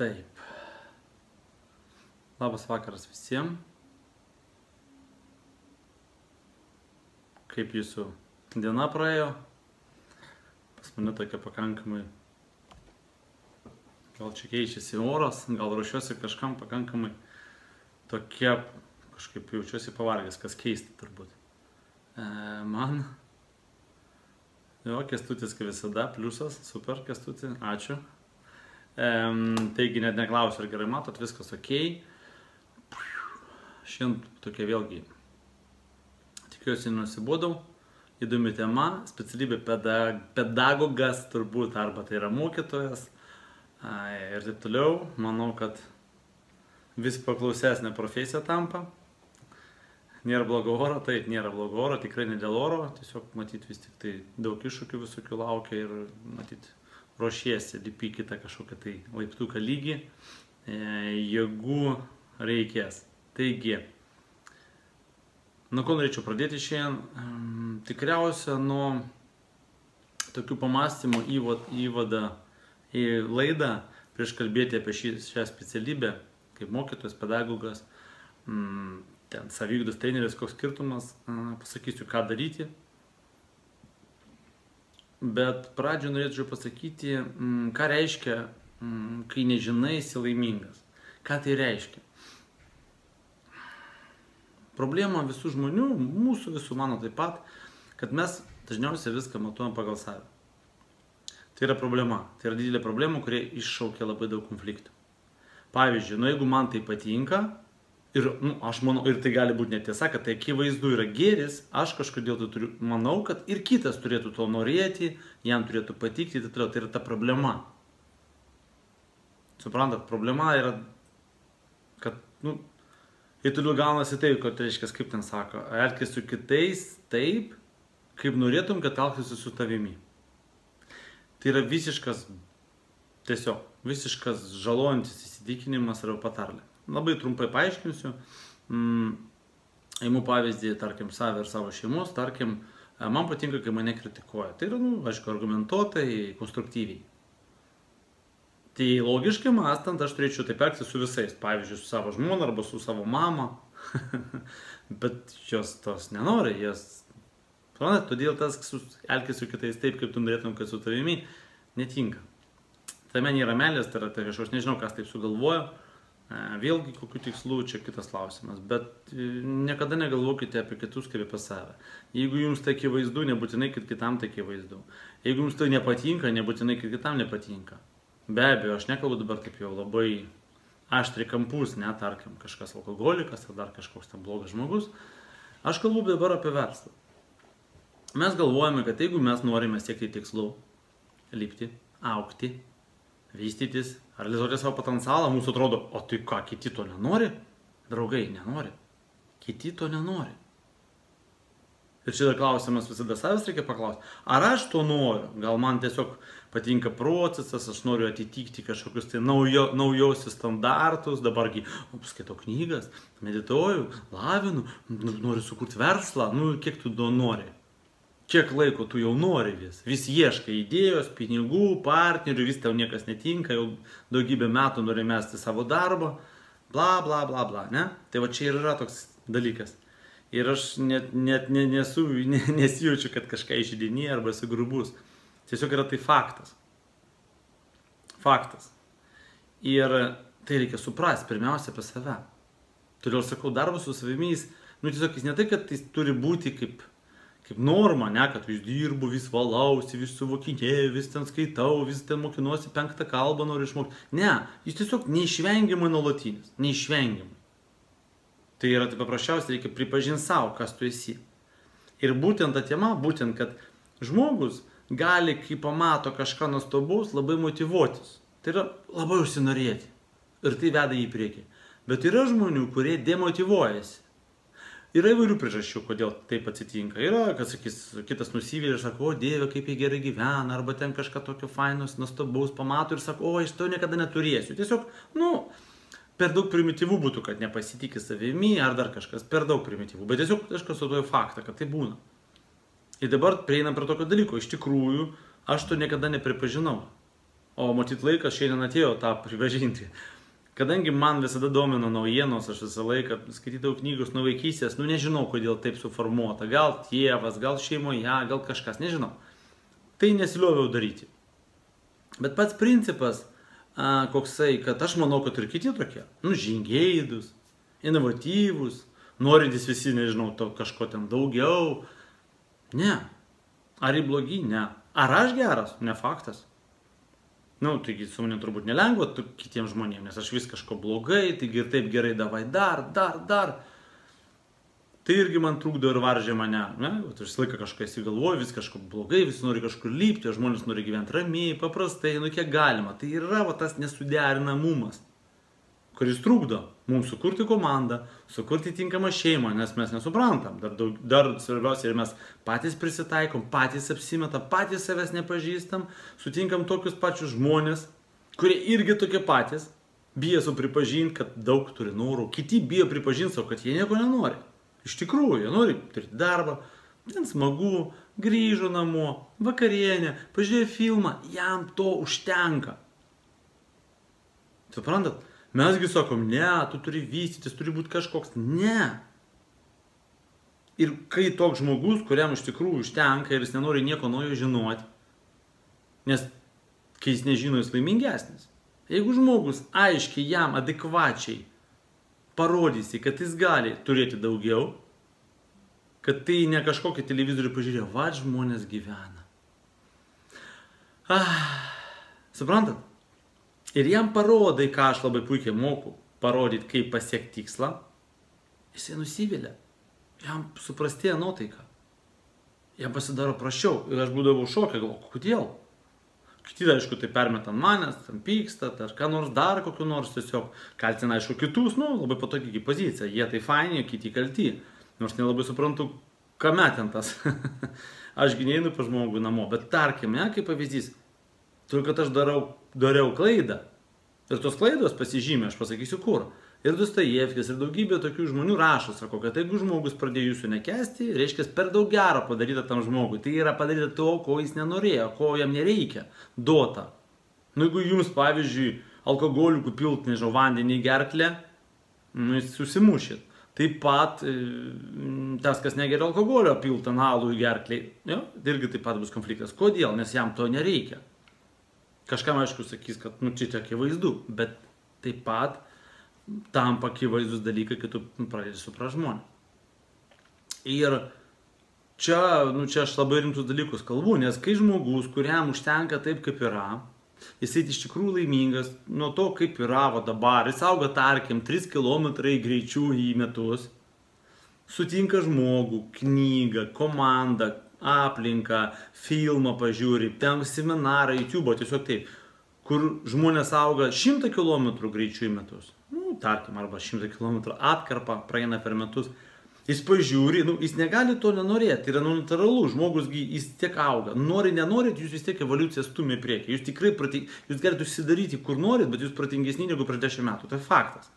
Taip. Labas vakaras visiems. Kaip jūsų diena praėjo? Pas mane tokia pakankamai. Gal čia keičiasi oras, gal ruošiuosi kažkam pakankamai tokia, kažkaip jaučiuosi pavargęs, kas keisti turbūt. E, man. Jo, kestutis kaip visada, pliusas, super kestutis, ačiū. Taigi net neklausiu, ar gerai matot, viskas ok. Šiandien tokia vėlgi. Tikiuosi nusibodau. Įdomi tema, specialybė pedag pedagogas turbūt, arba tai yra mokytojas. Ir taip toliau. Manau, kad vis paklausesnė profesija tampa. Nėra blogo oro, taip, nėra blogo oro, tikrai ne dėl oro, tiesiog matyt vis tik tai daug iššūkių visokių laukia ir matyt ruošiesi, lipi kitą kažkokią tai laiptuką lygį, e, jėgų reikės. Taigi, nuo ko norėčiau pradėti šiandien? Tikriausia nuo tokių pamastymų įvada į laidą, prieš kalbėti apie šį, šią specialybę, kaip mokytojas, pedagogas, ten savykdus treneris, koks skirtumas, pasakysiu, ką daryti. Bet pradžioje norėčiau pasakyti, ką reiškia, kai nežinai, esi laimingas. Ką tai reiškia? Problema visų žmonių, mūsų visų mano taip pat, kad mes dažniausiai viską matuojam pagal save. Tai yra problema. Tai yra didelė problema, kurie iššaukia labai daug konfliktų. Pavyzdžiui, nu jeigu man tai patinka, ir nu, aš manau, ir tai gali būti netiesa, kad tai akivaizdu yra gėris, aš kažkodėl tai turiu, manau, kad ir kitas turėtų to norėti, jam turėtų patikti, tai, tai yra ta problema. Suprantat, problema yra, kad, nu, ir toliau gaunasi taip, kad, reiškia, kaip ten sako, elgtis su kitais taip, kaip norėtum, kad elgtųsi su tavimi. Tai yra visiškas, tiesiog, visiškas žalojantis įsitikinimas arba patarlė. Labai trumpai paaiškinsiu. Mm, Įimu pavyzdį, tarkim, save ir savo šeimos, tarkim, man patinka, kai mane kritikuoja. Tai yra, nu, aišku, argumentuotai, konstruktyviai. Tai logiškai mąstant, aš turėčiau taip elgtis su visais, pavyzdžiui, su savo žmona arba su savo mama. Bet jos tos nenori, jos, suprantat, todėl tas elgtis su kitais taip, kaip tu norėtum, kad su tavimi, netinka. Tame nėra meilės, tai yra, tai aš nežinau, kas taip sugalvojo. Vėlgi, kokiu tikslu, čia kitas klausimas, bet niekada negalvokite apie kitus kaip apie save. Jeigu jums tai akivaizdu, nebūtinai, kad kitam tai akivaizdu. Jeigu jums tai nepatinka, nebūtinai, kad kitam nepatinka. Be abejo, aš nekalbu dabar taip jau labai aštri kampus, net tarkim, kažkas alkoholikas ar dar kažkoks ten blogas žmogus. Aš kalbu dabar apie verslą. Mes galvojame, kad jeigu mes norime siekti tikslų, lipti, aukti, vystytis, realizuoti savo potencialą, mūsų atrodo, o tai ką, kiti to nenori? Draugai, nenori. Kiti to nenori. Ir šitą klausimas visada savęs reikia paklausti. Ar aš to noriu? Gal man tiesiog patinka procesas, aš noriu atitikti kažkokius tai naujo, naujausius standartus, dabargi skaitau knygas, medituoju, lavinu, noriu sukurti verslą, nu kiek tu to nori kiek laiko tu jau nori vis, vis ieškai idėjos, pinigų, partnerių, vis tau niekas netinka, jau daugybę metų nori mesti savo darbą, bla bla bla bla, ne? Tai va čia ir yra toks dalykas. Ir aš net, net ne, nesu, ne, nesijaučiu, kad kažką išidinė arba esu grubus. Tiesiog yra tai faktas. Faktas. Ir tai reikia suprasti pirmiausia apie save. Todėl sakau, darbas su savimi, jis, nu tiesiog jis ne tai, kad jis turi būti kaip kaip norma, ne, kad vis dirbu, vis valausi, vis suvokinėjau, vis ten skaitau, vis ten mokinuosi penktą kalbą noriu išmokti. Ne, jis tiesiog neišvengiamai nuolatinis, neišvengiamai. Tai yra tai paprasčiausiai reikia pripažinti savo, kas tu esi. Ir būtent ta tema, būtent, kad žmogus gali, kai pamato kažką nuostabaus, labai motivuotis. Tai yra labai užsinorėti. Ir tai veda į priekį. Bet yra žmonių, kurie demotivuojasi. Yra įvairių priežasčių, kodėl taip atsitinka. Yra, kad sakys, kitas nusivylė ir sako, o Dieve, kaip jie gerai gyvena, arba ten kažką tokio fainos, nuostabaus pamato ir sako, o iš to niekada neturėsiu. Tiesiog, nu, per daug primityvų būtų, kad nepasitikė savimi ar dar kažkas, per daug primityvų. Bet tiesiog aš konstatuoju faktą, kad tai būna. Ir dabar prieinam prie tokio dalyko. Iš tikrųjų, aš to niekada nepripažinau. O matyt laikas šiandien atėjo tą pripažinti. Kadangi man visada domino naujienos, aš visą laiką skaitydavau knygus nuo vaikystės, nu nežinau, kodėl taip suformuota. Gal tėvas, gal šeimoje, gal kažkas, nežinau. Tai nesilioviau daryti. Bet pats principas, a, koksai, kad aš manau, kad ir kiti tokie, nu, žingėdus, inovatyvūs, norintys visi, nežinau, to kažko ten daugiau. Ne. Ar į blogį? Ne. Ar aš geras? Ne faktas. Nu, taigi su manim turbūt nelengva kitiems žmonėms, nes aš vis kažko blogai, taigi ir taip gerai davai dar, dar, dar. Tai irgi man trukdo ir varžė mane. Ne? Aš visą laiką kažką įsigalvoju, vis kažko blogai, visi nori kažkur lypti, žmonės nori gyventi ramiai, paprastai, nu kiek galima. Tai yra va, tas nesuderinamumas kuris trukdo mums sukurti komandą, sukurti tinkamą šeimą, nes mes nesuprantam. Dar, daug, dar svarbiausia, ir mes patys prisitaikom, patys apsimetam, patys savęs nepažįstam, sutinkam tokius pačius žmonės, kurie irgi tokie patys, bijo su pripažinti, kad daug turi norų, kiti bijo pripažinti savo, kad jie nieko nenori. Iš tikrųjų, jie nori turėti darbą, ten smagu, grįžo namo, vakarienė, pažiūrėjo filmą, jam to užtenka. Suprantat? Mesgi sakom, ne, tu turi vystytis, turi būti kažkoks. Ne. Ir kai toks žmogus, kuriam iš tikrųjų užtenka ir jis nenori nieko naujo žinoti, nes kai jis nežino, jis laimingesnis. Jeigu žmogus aiškiai jam adekvačiai parodysi, kad jis gali turėti daugiau, kad tai ne kažkokį televizorių pažiūrėjo, va žmonės gyvena. Ah, suprantat? Ir jam parodai, ką aš labai puikiai moku, parodyti, kaip pasiekti tikslą, jisai nusivilia. Jam suprastėja nuotaika. Jam pasidaro prašiau. Ir aš būdavau šokė, galvoju, kodėl? Kiti, aišku, tai permeta ant manęs, ten pyksta, ar ką nors dar, kokiu nors tiesiog kaltina, aišku, kitus, nu, labai patogi pozicija. Jie tai faini, kiti kalti. Nors nelabai suprantu, kame ten tas. aš gynėjau pa žmogų namo, bet tarkime, kaip pavyzdys, turiu, kad aš darau dariau klaidą. Ir tos klaidos pasižymė, aš pasakysiu kur. Ir Dostojevskis, ir daugybė tokių žmonių rašo, sako, kad jeigu žmogus pradėjo jūsų nekesti, reiškia per daug gero padaryta tam žmogui. Tai yra padaryta to, ko jis nenorėjo, ko jam nereikia. Duota. Nu, jeigu jums, pavyzdžiui, alkoholių kupilt, nežinau, vandenį į gerklę, nu, jūs susimušit. Taip pat e, tas, kas negeria alkoholio, pilt analų į gerklę, jo, irgi taip pat bus konfliktas. Kodėl? Nes jam to nereikia. Kažkam aišku sakys, kad nu, čia tiek akivaizdu, bet taip pat tampa akivaizdus dalykai, kai tu nu, pradedi suprasti žmonę. Ir čia, nu, čia aš labai rimtus dalykus kalbu, nes kai žmogus, kuriam užtenka taip, kaip yra, jisai iš tikrųjų laimingas nuo to, kaip yra va dabar, jis auga, tarkim, 3 km greičių į metus, sutinka žmogų, knygą, komandą, aplinką, filmą pažiūri, ten seminarą, YouTube, tiesiog taip, kur žmonės auga 100 km greičiu į metus. Nu, tarkim, arba 100 km atkarpą praeina per metus. Jis pažiūri, nu, jis negali to nenorėti, tai yra nu, natūralu, žmogus jis tiek auga. Nori, nenorit, jūs vis tiek evoliuciją stumė priekį. Jūs tikrai, prating, jūs galite užsidaryti kur norit, bet jūs pratingesni negu prieš 10 metų. Tai faktas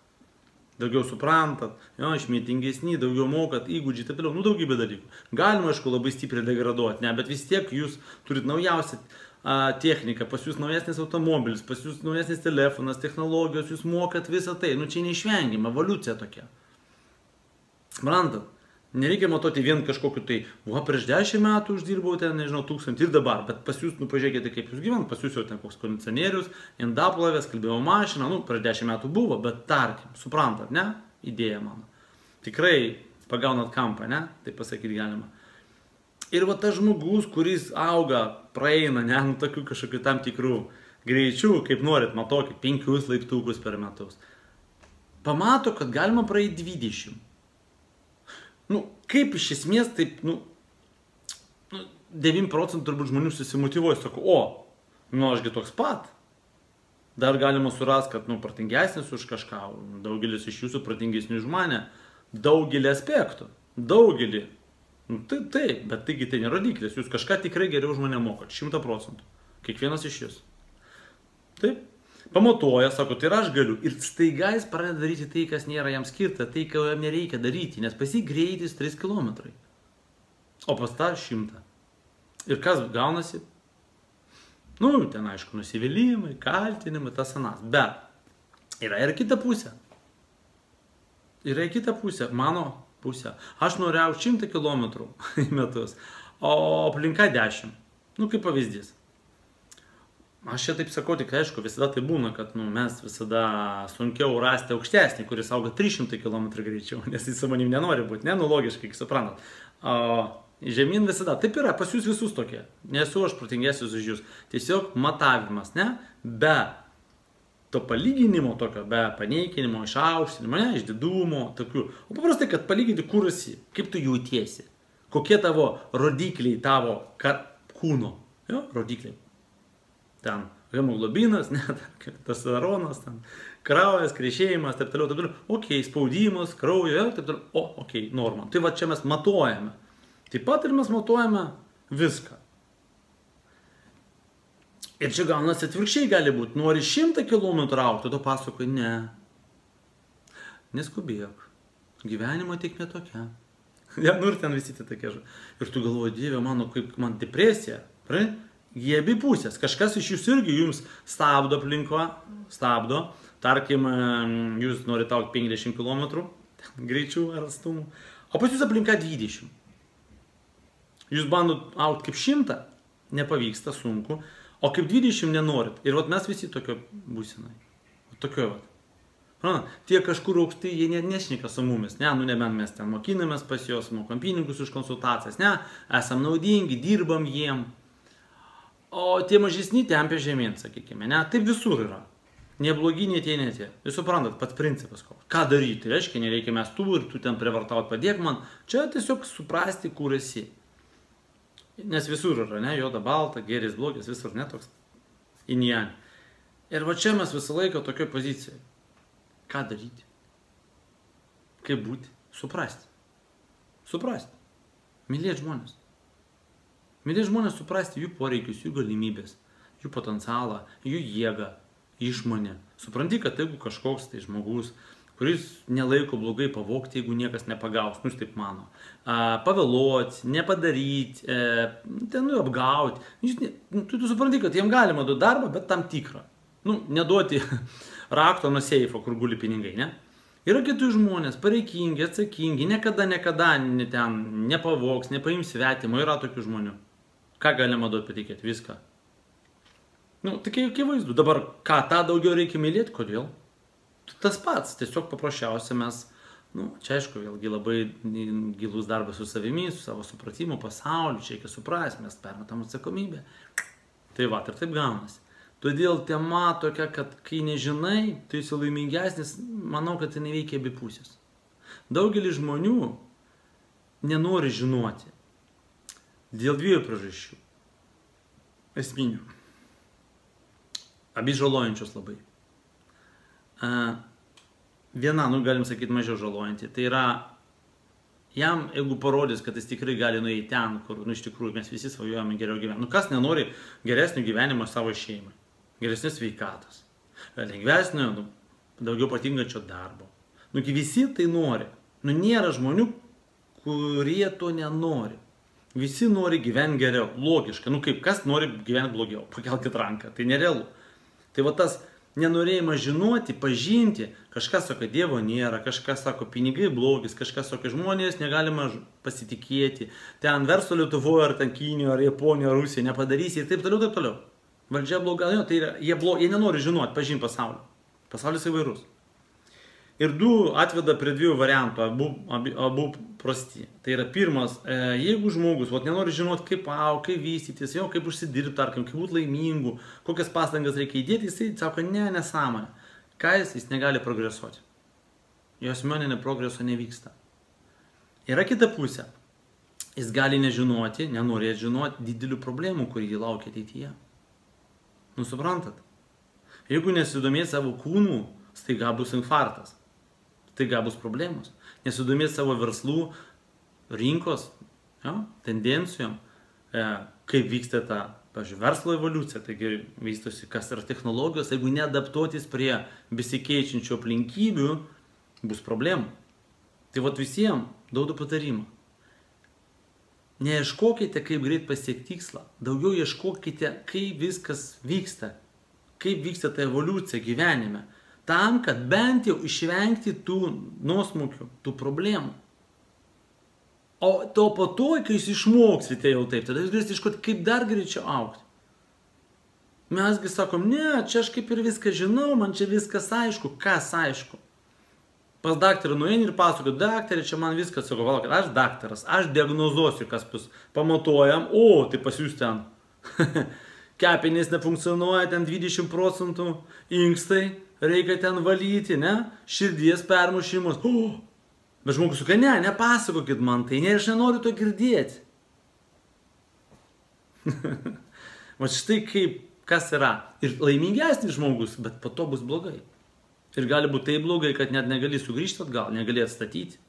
daugiau suprantat, jo, išmintingesni, daugiau mokat, įgūdžiai, taip toliau, nu daugybė dalykų. Galima, aišku, labai stipriai degraduoti, ne, bet vis tiek jūs turit naujausią a, techniką, pas jūs naujesnis automobilis, pas jūs naujesnis telefonas, technologijos, jūs mokat visą tai, nu čia neišvengiama, evoliucija tokia. Suprantat? Nereikia matuoti vien kažkokiu tai, va, prieš dešimt metų uždirbau ten, nežinau, tūkstantį ir dabar, bet pas jūs, nu, pažiūrėkite, kaip jūs gyvenat, pas jūs jau ten koks kondicionierius, indaplovės, kalbėjimo mašina, nu, prieš dešimt metų buvo, bet tarkim, suprantat, ne, idėja mano. Tikrai pagaunat kampą, ne, tai pasakyti galima. Ir va tas žmogus, kuris auga, praeina, ne, nu, tokių kažkokių tam tikrų greičių, kaip norit, matokit, penkius laiptukus per metus. Pamato, kad galima praeiti 20 nu, kaip iš esmės taip, nu, nu 9 procentų turbūt žmonių susimotivuoja, sako, o, nu ašgi toks pat. Dar galima surasti, kad, nu, pratingesnis už kažką, daugelis iš jūsų pratingesni už mane, daugelį aspektų, daugelį. Nu, taip, taip, bet taigi tai nerodiklis, jūs kažką tikrai geriau už mane mokot, šimta procentų, kiekvienas iš jūsų. Taip, pamatuoja, sako, tai aš galiu. Ir staiga jis pradeda daryti tai, kas nėra jam skirta, tai, ko jam nereikia daryti, nes pas jį greitis 3 km. O pas tą 100. Ir kas gaunasi? Nu, ten aišku, nusivylimai, kaltinimai, tas anas. Bet yra ir kita pusė. Yra ir kita pusė, mano pusė. Aš norėjau 100 km į metus, o aplinka 10. Nu, kaip pavyzdys. Aš čia taip sakau, tik aišku, visada tai būna, kad nu, mes visada sunkiau rasti aukštesnį, kuris auga 300 km greičiau, nes jis su manim nenori būti, ne, nu logiškai, kaip suprantat. O žemyn visada, taip yra, pas jūs visus tokie, nesu aš protingesnis už jūs. Tiesiog matavimas, ne, be to palyginimo tokio, be paneikinimo, išaukštinimo, ne, išdidumo, tokių. O paprastai, kad palyginti, kur esi, kaip tu jautiesi, kokie tavo rodikliai tavo kūno, jo, rodikliai ten hemoglobinas, net testosteronas, ten kraujas, krešėjimas, taip toliau, taip toliau, ok, spaudimas, kraujo, taip toliau, o, ok, norma. Tai va čia mes matuojame. Taip pat ir mes matuojame viską. Ir čia gaunasi atvirkščiai gali būti. Nori šimtą kilometrų aukti, tu pasakoji, ne. Neskubėk. Gyvenimo tikmė tokia. Ja, nu ir ten visi tie tokie. Ir tu galvoji, Dieve, mano, kaip man depresija. Prai? Jie abi pusės. Kažkas iš jūsų irgi jums stabdo aplinko, stabdo. Tarkim, jūs norite aukti 50 km greičių ar atstumų, o pas jūs aplinka 20. Jūs bandot aukti kaip 100, nepavyksta, sunku, o kaip 20 nenorit. Ir vat mes visi tokio būsinai. Tokio vat. Na, tie kažkur aukšti, jie net nešnika su mumis, ne, nu nebent mes ten mokinamės pas juos, mokam pinigus už konsultacijas, ne, esam naudingi, dirbam jiem, O tie mažesni tempia žemyn, sakykime, ne? Taip visur yra. Ne blogi, ne tie, ne tie. Jūs suprantat, pats principas koks. Ką daryti, reiškia, nereikia mes tų ir tu ten privartauti, padėk man. Čia tiesiog suprasti, kur esi. Nes visur yra, ne, juoda, balta, geris, blogis, visur netoks. Injan. Ir va čia mes visą laiką tokioje pozicijoje. Ką daryti? Kaip būti? Suprasti. Suprasti. Mylėti žmonės. Mylėti žmonės suprasti jų poreikius, jų galimybės, jų potencialą, jų jėgą, išmonę. Supranti, kad jeigu kažkoks tai žmogus, kuris nelaiko blogai pavokti, jeigu niekas nepagaus, nu, taip mano, pavėluoti, nepadaryti, e, ten nu, apgauti, ne, nu, tu, tu supranti, kad jiem galima duoti darbą, bet tam tikrą. Nu, neduoti rakto nuo seifo, kur guli pinigai, ne? Yra kitų žmonės, pareikingi, atsakingi, niekada, niekada ten nepavoks, nepaims svetimo, yra tokių žmonių. Ką galima duoti patikėti? Viską. Nu, tai akivaizdu. Dabar ką, tą daugiau reikia mylėti, kodėl? Tas pats, tiesiog paprasčiausia mes, nu, čia aišku, vėlgi labai gilus darbas su savimi, su savo supratimu, pasauliu, čia reikia suprasti, mes permetam atsakomybę. Tai va, ir taip gaunasi. Todėl tema tokia, kad kai nežinai, tu esi laimingesnis, manau, kad tai neveikia abi pusės. Daugelis žmonių nenori žinoti. Dėl dviejų priežasčių. Esminių. Abi žalojančios labai. Viena, nu galim sakyti, mažiau žalojanti. Tai yra, jam, jeigu parodys, kad jis tikrai gali nueiti ten, kur, nu iš tikrųjų, mes visi svajojame geriau gyventi. Nu kas nenori geresnio gyvenimo savo šeimai? Geresnės sveikatos. Lengvesnio, nu, daugiau patinkančio darbo. Nu, visi tai nori. Nu, nėra žmonių, kurie to nenori. Visi nori gyventi geriau. Logiška. Nu kaip, kas nori gyventi blogiau? Pakelkite ranką. Tai nerealu. Tai va tas nenorėjimas žinoti, pažinti, kažkas sako, Dievo nėra, kažkas sako, pinigai blogis, kažkas sako, žmonės negalima pasitikėti, ten verslo Lietuvoje, ar ten Kinijoje, ar Japonijoje, ar Rusijoje nepadarysi ir taip toliau, taip toliau. Valdžia bloga, jo, tai yra, jie, blog, jie nenori žinoti, pažinti pasaulį. Pasaulis įvairus. Ir du atveda prie dviejų variantų, abu, abu, abu prasti. Tai yra pirmas, e, jeigu žmogus vat, nenori žinoti, kaip auk, kaip vystytis, jau kaip užsidirbti, tarkim, kaip būti laimingu, kokias pastangas reikia įdėti, jisai sako, ne, nesąmonė. Ką jis, jis negali progresuoti. Jo asmeninė progreso nevyksta. Yra kita pusė. Jis gali nežinoti, nenorėti žinoti didelių problemų, kurį jį laukia ateityje. Nusuprantat? Jeigu nesidomės savo kūnų, staiga bus infarktas taiga bus problemos. Nesidomės savo verslų, rinkos, jo, tendencijom, e, kaip vyksta ta, pažiūrėjau, verslo evoliucija, taigi vystosi, kas yra technologijos, jeigu neadaptuotis prie besikeičiančių aplinkybių, bus problemų. Tai vad visiems duodu patarimą. Neieškokite, kaip greit pasiekti tikslą. Daugiau ieškokite, kaip viskas vyksta. Kaip vyksta ta evoliucija gyvenime. Tam, kad bent jau išvengti tų nuosmukių, tų problemų. O to po to, kai jūs išmoksite jau taip, tada jūs galėsite iškoti, kaip dar greičiau aukti. Mesgi sakom, ne, čia aš kaip ir viską žinau, man čia viskas aišku. Kas aišku? Pas daktarą nueini ir pasakoju, daktarė, čia man viskas, sakau, valkit, aš daktaras, aš diagnozuosiu, kas bus. Pamatuojam, o, tai pas jūs ten. Kepenys nefunkcionuoja, ten 20 procentų, inkstai, reikia ten valyti, ne? Širdies permušimus. O, bet žmogus suka, ne, nepasakokit man tai, ne, aš nenoriu to girdėti. Va štai kaip kas yra. Ir laimingesnis žmogus, bet po to bus blogai. Ir gali būti taip blogai, kad net negali sugrįžti atgal, negali atstatyti.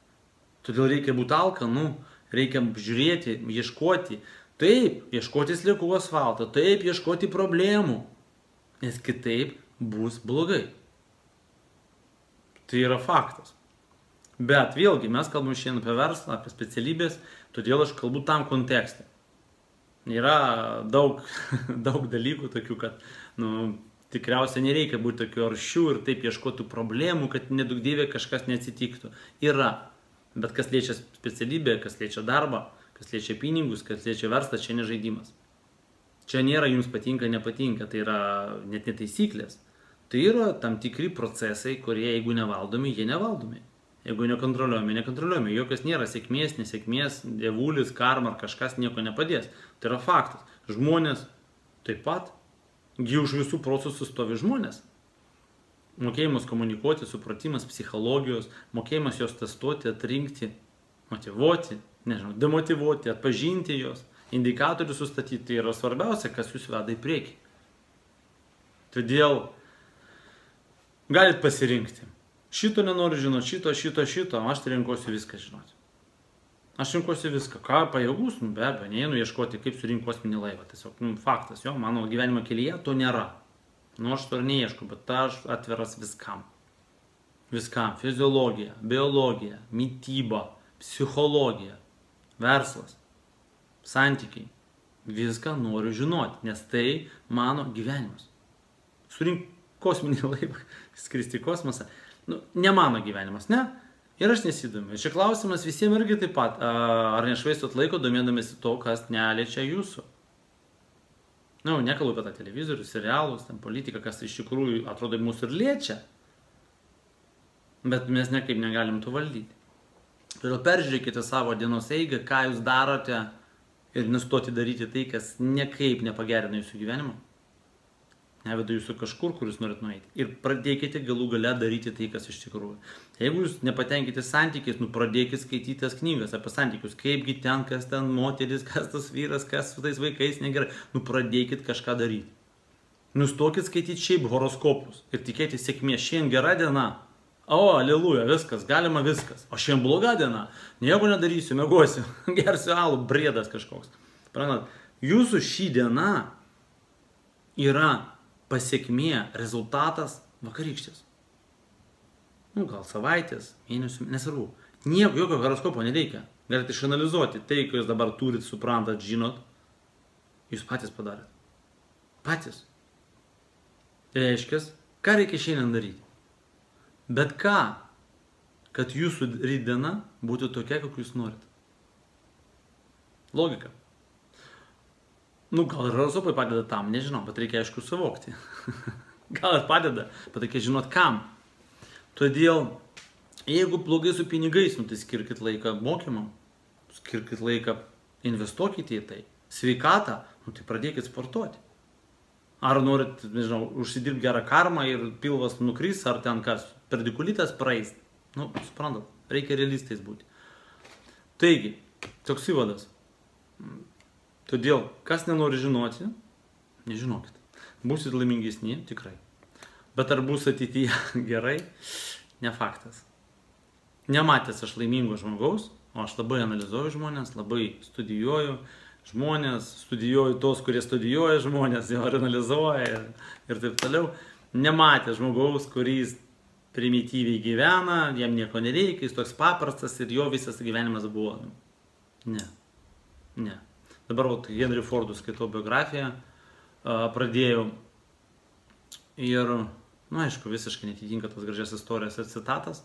Todėl reikia būti alkanu, reikia žiūrėti, ieškoti. Taip, ieškoti sliekų asfalto, taip, ieškoti problemų. Nes kitaip bus blogai. Tai yra faktas. Bet vėlgi mes kalbame šiandien apie verslą, apie specialybės, todėl aš kalbu tam kontekste. Yra daug, daug dalykų tokių, kad nu, tikriausiai nereikia būti tokiu aršiu ir taip ieškotų problemų, kad nedaug dievė kažkas neatsitiktų. Yra. Bet kas liečia specialybę, kas liečia darbą, kas liečia pinigus, kas liečia verslą, čia nežaidimas. Čia nėra jums patinka, nepatinka, tai yra net netaisyklės. Tai yra tam tikri procesai, kurie jeigu nevaldomi, jie nevaldomi. Jeigu nekontroliuojami, nekontroliuojami. Jokios nėra sėkmės, nesėkmės, dievulis, karma ar kažkas nieko nepadės. Tai yra faktas. Žmonės taip pat, gi už visų procesų stovi žmonės. Mokėjimas komunikuoti, supratimas psichologijos, mokėjimas jos testuoti, atrinkti, motivuoti, nežinau, demotivuoti, atpažinti jos, indikatorius sustatyti, tai yra svarbiausia, kas jūs veda į priekį. Todėl galit pasirinkti Šito nenoriu žinoti, šito, šito, šito, aš tai renkuosi viską žinoti. Aš renkuosi viską, ką pajėgus, nu be abejo, neinu ieškoti, kaip surinkti kosminį laivą. Tiesiog, nu, faktas, jo, mano gyvenimo kelyje to nėra. Nu, aš to ir neieškau, bet aš atveras viskam. Viskam. Fiziologija, biologija, mytyba, psichologija, verslas, santykiai. Viską noriu žinoti, nes tai mano gyvenimas. Surink kosminį laivą, skristi į kosmosą nu, ne mano gyvenimas, ne? Ir aš nesidomiu. Čia klausimas visiems irgi taip pat, ar nešvaistot laiko domėdamėsi to, kas neliečia jūsų. Na, nu, nekalbu apie tą televizorių, serialus, ten politiką, kas iš tikrųjų atrodo mūsų ir liečia. Bet mes nekaip negalim to valdyti. Todėl peržiūrėkite savo dienos eigą, ką jūs darote ir nustoti daryti tai, kas nekaip nepagerina jūsų gyvenimo neveda jūsų kažkur, kur jūs norit nueiti. Ir pradėkite galų gale daryti tai, kas iš tikrųjų. Jeigu jūs nepatenkite santykiais, nu pradėkite skaityti tas knygas apie santykius, kaipgi ten, kas ten moteris, kas tas vyras, kas su tais vaikais negerai. Nu pradėkite kažką daryti. Nustokit skaityti šiaip horoskopus ir tikėti sėkmės. Šiandien gera diena. O, aliluja, viskas, galima viskas. O šiandien bloga diena. Nieko nedarysiu, mėgosiu, gersiu alų, brėdas kažkoks. Pranat, jūsų šį dieną yra pasiekmė, rezultatas vakarykštės. Nu, gal savaitės, mėnesių, nesvarbu. Nieko, jokio horoskopo nereikia. Galite išanalizuoti tai, ką jūs dabar turit, suprantat, žinot. Jūs patys padarėt. Patys. Tai reiškia, ką reikia šiandien daryti? Bet ką, kad jūsų rytdiena būtų tokia, kokiu jūs norit. Logika. Nu, gal ir horoskopai padeda tam, nežinau, bet reikia aišku suvokti. gal ir padeda, bet reikia žinot kam. Todėl, jeigu blogai su pinigais, nu, tai skirkit laiką mokymam, skirkit laiką, investuokite į tai. Sveikatą, nu, tai pradėkit sportuoti. Ar norit, nežinau, užsidirbti gerą karmą ir pilvas nukris, ar ten kas, perdikulitas praeis. Nu, suprantat, reikia realistais būti. Taigi, toks įvadas. Todėl, kas nenori žinoti, nežinokit. Būsit laimingesni, tikrai. Bet ar bus ateityje gerai, ne faktas. Nematęs aš laimingo žmogaus, o aš labai analizuoju žmonės, labai studijuoju žmonės, studijuoju tos, kurie studijuoja žmonės, jau analizuoja ir, ir taip toliau. Nematęs žmogaus, kuris primityviai gyvena, jam nieko nereikia, jis toks paprastas ir jo visas gyvenimas buvo. Ne. Ne. Dabar vat, Henry Fordų skaitau biografiją, pradėjau ir, na, nu, aišku, visiškai netitinka tas gražias istorijas ir citatas,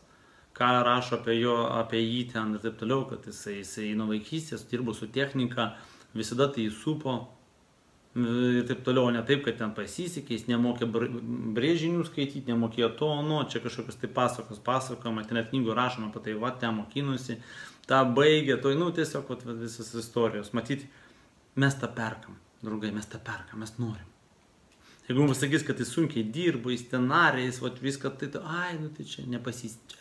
ką rašo apie, jo, apie jį ten ir taip toliau, kad jisai, jisai nuo vaikystės dirbo su technika, visada tai įsupo ir taip toliau, ne taip, kad ten pasisekė, jis nemokė brėžinių skaityti, nemokėjo to, nu, čia kažkokios tai pasakos pasakojama, ten knygų rašoma apie tai, va, ten mokinusi, tą baigė, to, nu, tiesiog, va, visas istorijos, matyti, mes tą perkam, draugai, mes tą perkam, mes norim. Jeigu mums sakys, kad jis sunkiai dirbo, jis tenarė, jis vat, viską, tai, tai, ai, nu tai čia nepasisčia.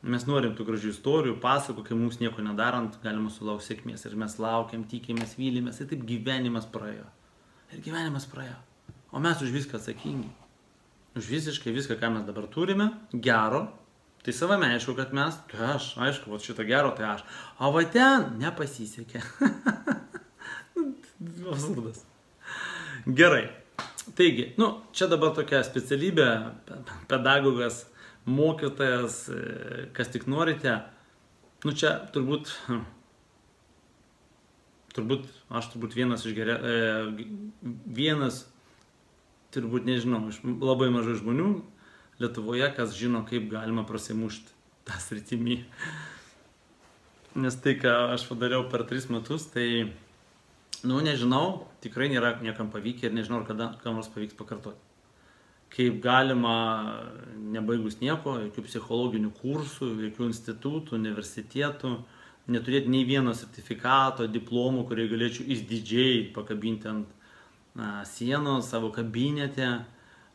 Mes norim tų gražių istorijų, pasako, kai mums nieko nedarant, galima sulaukti sėkmės. Ir mes laukiam, tikimės, vylimės. Ir taip gyvenimas praėjo. Ir gyvenimas praėjo. O mes už viską atsakingi. Už visiškai viską, ką mes dabar turime, gero. Tai savame aišku, kad mes, tai aš, aišku, va šito gero, tai aš. O va ten nepasisekė. Absurdas. Gerai. Taigi, nu, čia dabar tokia specialybė, pedagogas, mokytojas, e, kas tik norite. Nu, čia turbūt, turbūt, aš turbūt vienas iš geria, e, vienas, turbūt nežinau, iš labai mažai žmonių Lietuvoje, kas žino, kaip galima prasimušti tą sritimį. Nes tai, ką aš padariau per tris metus, tai Nu, nežinau, tikrai nėra niekam pavykę ir nežinau, ar kada kam nors pavyks pakartoti. Kaip galima, nebaigus nieko, jokių psichologinių kursų, jokių institutų, universitetų, neturėti nei vieno sertifikato, diplomų, kurį galėčiau įsdidžiai pakabinti ant na, sienos savo kabinete,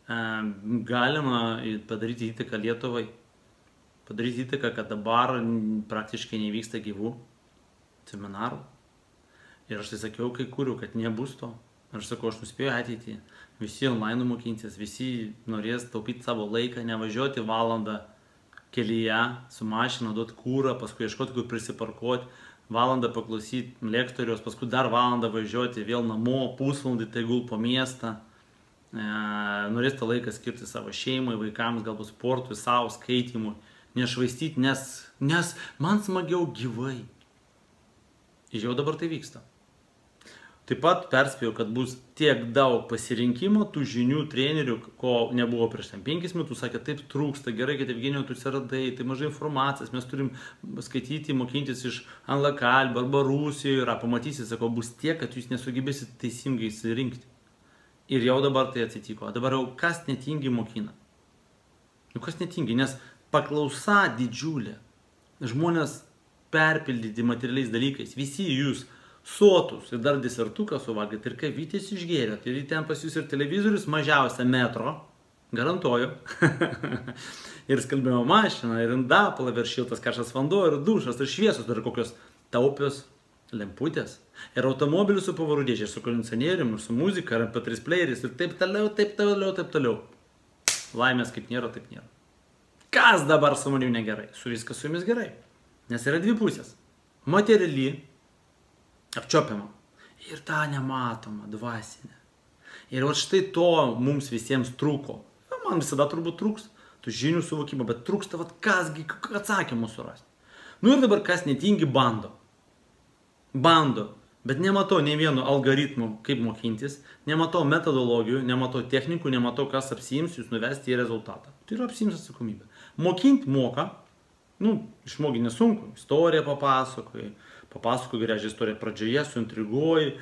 galima padaryti įtaką Lietuvai, padaryti įtaką, kad dabar praktiškai nevyksta gyvų seminarų. Ir aš tai sakiau kai kurių, kad nebus to. Aš sakau, aš nuspėjau ateitį. Visi online mokinsis, visi norės taupyti savo laiką, nevažiuoti valandą kelyje su mašina, duoti kūrą, paskui ieškoti, kur prisiparkuoti, valandą paklausyti lektorius, paskui dar valandą važiuoti vėl namo, pusvalandį tai gul po miestą. E, norės tą laiką skirti savo šeimai, vaikams, galbūt sportui, savo skaitimui, nešvaistyti, nes, nes man smagiau gyvai. Ir jau dabar tai vyksta. Taip pat perspėjau, kad bus tiek daug pasirinkimo, tų žinių trenerių, ko nebuvo prieš ten penkis metus, sakė, taip trūksta, gerai, kad Evgenijau tu atsiradai, tai mažai informacijos, mes turim skaityti, mokintis iš anglakalbio arba Rusijoje ir pamatysit, sako, bus tiek, kad jūs nesugebėsit teisingai įsirinkti. Ir jau dabar tai atsitiko. Dabar jau kas netingi mokina. Nu kas netingi, nes paklausa didžiulė. Žmonės perpildyti materialiais dalykais. Visi jūs sotus ir dar desertuką suvalgėt ir kavytės išgėrėt ir ten pas jūs ir televizorius mažiausia metro, garantuoju. ir skalbimo mašina, ir indapala, ir šiltas karštas vanduo, ir dušas, ir šviesos, ir kokios taupios lemputės. Ir automobilis su pavarų dėžė, su kondicionieriumi, su muzika, ir MP3 playeris, ir taip toliau, taip toliau, taip toliau. Laimės kaip nėra, taip nėra. Kas dabar su manimi negerai? Su viskas su jumis gerai. Nes yra dvi pusės. Materiali apčiopiamą. Ir tą nematomą, dvasinę. Ir va štai to mums visiems trūko. Man visada turbūt trūks tų žinių suvokimo, bet trūksta, va, kasgi atsakymų surasti. Nu ir dabar kas netingi bando. Bando. Bet nematau nei vieno algoritmų, kaip mokintis, nematau metodologijų, nematau technikų, nematau, kas apsijims jūs nuvesti į rezultatą. Tai yra apsijims atsakomybė. Mokinti moka, nu, išmogi nesunku, istoriją papasakoji, papasakoju gražią istoriją pradžioje, suintriguoji,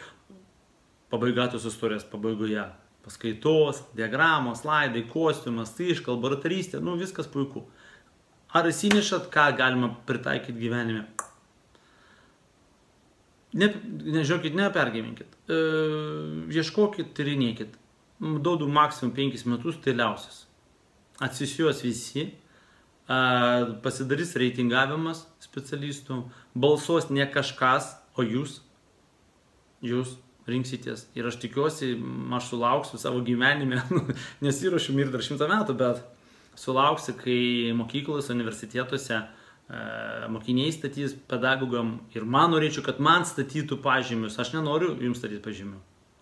pabaiga tos istorijos pabaigoje. Paskaitos, diagramos, slaidai, kostiumas, tai iškalba, ratarystė, nu viskas puiku. Ar įsinešat, ką galima pritaikyti gyvenime? Ne, nežiūrėkit, nepergyvenkit. E, ieškokit, tyrinėkit. Duodu maksimum 5 metus, tai liausias. Atsisijuos visi, pasidarys reitingavimas specialistų, balsuos ne kažkas, o jūs. Jūs rinksitės. Ir aš tikiuosi, aš sulauksiu savo gyvenime, nesiuošiu mirti dar šimtą metų, bet sulauksiu, kai mokyklose, universitetuose mokiniai statys pedagogam ir man norėčiau, kad man statytų pažymius. Aš nenoriu jums statyti pažymių.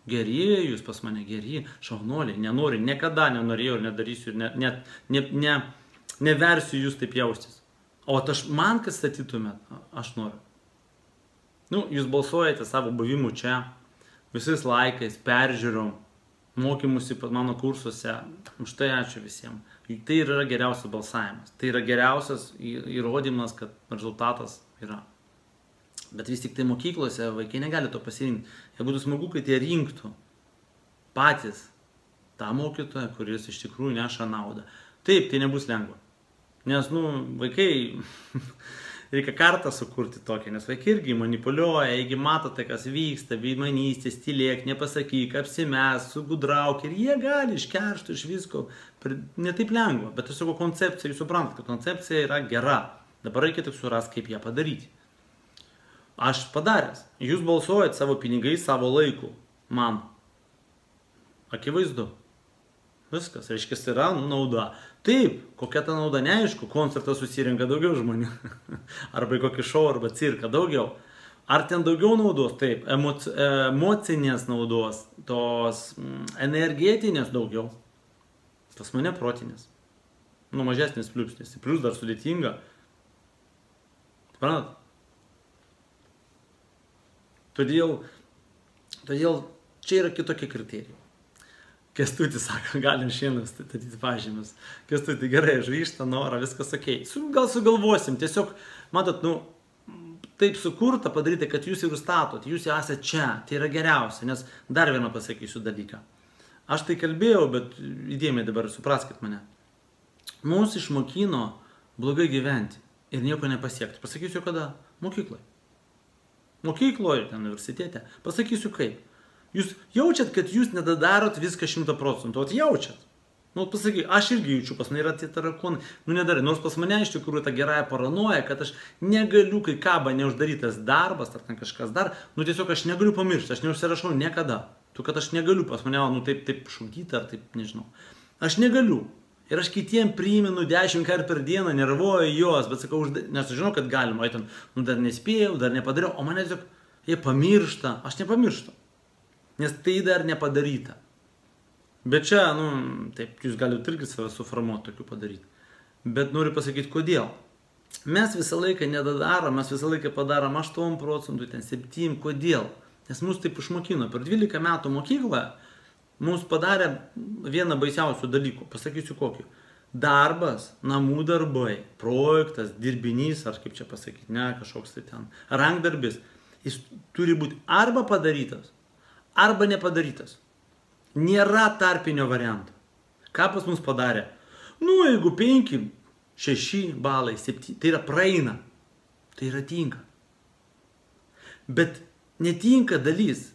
Geri, jūs pas mane geri, šaunuoliai, nenoriu, niekada nenorėjau ir nedarysiu, net, net, ne, ne, neversiu jūs taip jaustis. O aš man, kad statytumėt, aš noriu. Nu, jūs balsuojate savo buvimu čia, visais laikais, peržiūrom, mokymusi mano kursuose. Už tai ačiū visiems. Tai yra geriausias balsavimas. Tai yra geriausias įrodymas, kad rezultatas yra. Bet vis tik tai mokyklose vaikai negali to pasirinkti. Jie būtų smagu, kad jie rinktų patys tą mokytoją, kuris iš tikrųjų neša naudą. Taip, tai nebus lengva. Nes, nu, vaikai reikia kartą sukurti tokį, nes vaikai irgi manipuliuoja, jeigu matote, kas vyksta, veidmanystė, stilėk, nepasakyk, apsimes, sugudrauk ir jie gali iškeršti iš visko. Ne taip lengva, bet tiesiog koncepcija, jūs suprantate, kad koncepcija yra gera. Dabar reikia tik surasti, kaip ją padaryti. Aš padaręs. Jūs balsuojat savo pinigais, savo laiku. Man. Akivaizdu. Viskas, reiškia, yra nauda. Taip, kokia ta nauda neaišku, koncertas susirinka daugiau žmonių. arba į kokį šou, arba cirką daugiau. Ar ten daugiau naudos? Taip, emoci emocinės naudos, tos mm, energetinės daugiau. Pas mane protinės. Nu, mažesnis pliūpsnis. Plius dar sudėtinga. Suprantat? Todėl, todėl čia yra kitokie kriterijai. Kestutis sako, galim šiandien statyti pažymius. Kestutis gerai, žvyštą, norą, viskas ok. Su, gal sugalvosim, tiesiog, matot, nu, taip sukurta padaryti, kad jūs ir statot, jūs esate čia, tai yra geriausia, nes dar vieną pasakysiu dalyką. Aš tai kalbėjau, bet įdėmiai dabar supraskit mane. Mūsų išmokino blogai gyventi ir nieko nepasiekti. Pasakysiu kada? Mokykloje. Mokykloje, ten universitete. Pasakysiu kaip Jūs jaučiat, kad jūs nedadarot viską šimta procentų, o jaučiat. Nu, pasakyk, aš irgi jaučiu, pas mane yra tie tarakonai, nu nedarai, nors pas mane iš tikrųjų ta gerąją paranoja, kad aš negaliu, kai kaba neuždarytas darbas ar ten kažkas dar, nu tiesiog aš negaliu pamiršti, aš neužsirašau niekada. Tu, kad aš negaliu pas mane, nu taip, taip šaudyti ar taip, nežinau. Aš negaliu. Ir aš kitiem priiminu dešimt kartų per dieną, nervuoju juos, bet sakau, nes aš žinau, kad galima, ten, nu dar nespėjau, dar nepadariau, o mane tiesiog, jie pamiršta, aš nepamirštu nes tai dar nepadaryta. Bet čia, nu, taip, jūs galite irgi save suformuoti tokiu padaryti. Bet noriu pasakyti, kodėl. Mes visą laiką nedadarom, mes visą laiką padarom 8 procentų, ten 7, kodėl? Nes mus taip išmokino. Per 12 metų mokyklą mums padarė vieną baisiausių dalykų. Pasakysiu kokį. Darbas, namų darbai, projektas, dirbinys, ar kaip čia pasakyti, ne, kažkoks tai ten, rankdarbis, jis turi būti arba padarytas, arba nepadarytas. Nėra tarpinio varianto. Ką pas mus padarė? Nu, jeigu 5, 6 balai, 7, tai yra praeina. Tai yra tinka. Bet netinka dalis.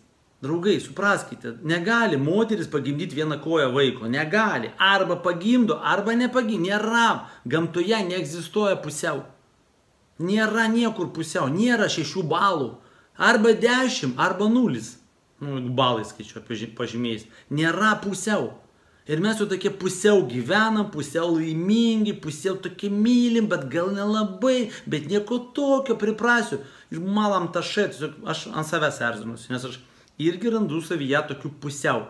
Draugai, supraskite, negali moteris pagimdyti vieną koją vaiko. Negali. Arba pagimdo, arba nepagimdo. Nėra. Gamtoje neegzistuoja pusiau. Nėra niekur pusiau. Nėra šešių balų. Arba dešimt, arba nulis nu, balai skaičiuoja pažymėjais, nėra pusiau. Ir mes jau tokie pusiau gyvenam, pusiau laimingi, pusiau tokie mylim, bet gal nelabai, bet nieko tokio priprasiu. Ir malam tašai, aš ant savęs erzinusi, nes aš irgi randu savyje tokių pusiau.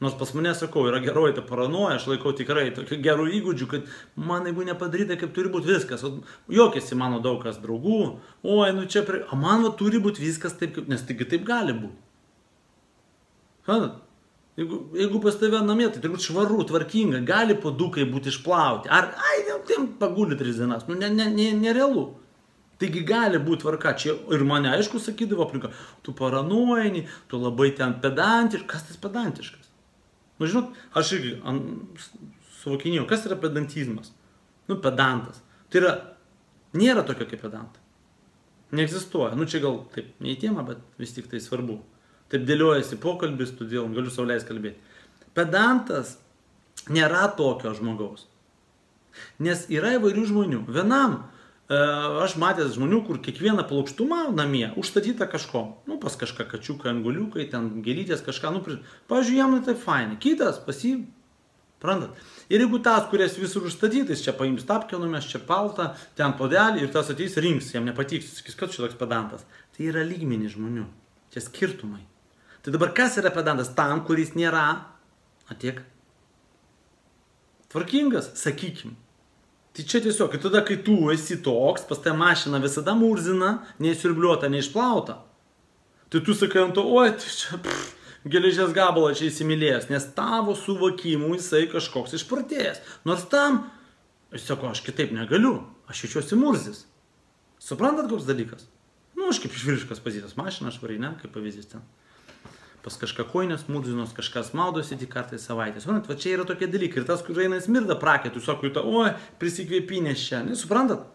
Nors pas mane sakau, yra geroji ta paranoja, aš laikau tikrai tokių gerų įgūdžių, kad man jeigu nepadaryta, kaip turi būti viskas. Jokėsi mano daug kas draugų, oi, nu čia, prie... o man va, turi būti viskas taip, kaip... nes taigi taip gali būti. Suprantat? Jeigu, jeigu pas tave namie, tai turbūt švaru, tvarkinga, gali podukai būti išplauti. Ar, ai, tiem paguli tris dienas. Nu, ne, ne, ne, nerealu. Taigi gali būti tvarka. Čia ir mane aišku sakydavo aplinka, tu paranoini, tu labai ten pedantiškas. Kas tas pedantiškas? Nu, žinot, aš irgi suvokinėjau, kas yra pedantizmas. Nu, pedantas. Tai yra, nėra tokio kaip pedantą. Neegzistuoja. Nu, čia gal taip, ne į temą, bet vis tik tai svarbu. Taip dėliojasi pokalbis, todėl galiu sauliais kalbėti. Pedantas nėra tokio žmogaus. Nes yra įvairių žmonių. Vienam e, aš matęs žmonių, kur kiekvieną plokštumą namie užstatyta kažko. Nu, pas kažką kačiukai, anguliukai, ten gėlytės kažką. Nu, pavyzdžiui, jam tai fainai. Kitas pasi, prantat. Ir jeigu tas, kuris visur užstatytas, čia paims tapkę, numės čia paltą, ten podelį ir tas ateis rinks, jam nepatiks, sakys, kad šitoks pedantas. Tai yra lygmenį žmonių. Čia skirtumai. Tai dabar kas yra pedantas? Tam, kuris nėra, atiek, tvarkingas, sakykim. Tai čia tiesiog, kai tada, kai tu esi toks, pas tą mašiną visada murzina, neįsirbliuota, neišplauta. Tai tu sakai ant to, oi, tai čia pff, geležės gabalą čia įsimylėjęs, nes tavo suvokimu jisai kažkoks išprotėjęs. Nors tam, aš sakau, aš kitaip negaliu, aš jaučiuosi murzis. Suprantat, koks dalykas? Nu, aš kaip iš vyriškas pozicijos mašiną, aš varai, ne, kaip pavyzdys ten pas kažką koinės murzinos, kažkas maudosi tik kartą į savaitę. Suprantat, va čia yra tokie dalykai. Ir tas, kur eina smirda prakėtų, sako, tu, oi, prisikvėpinės čia. Nesuprantat?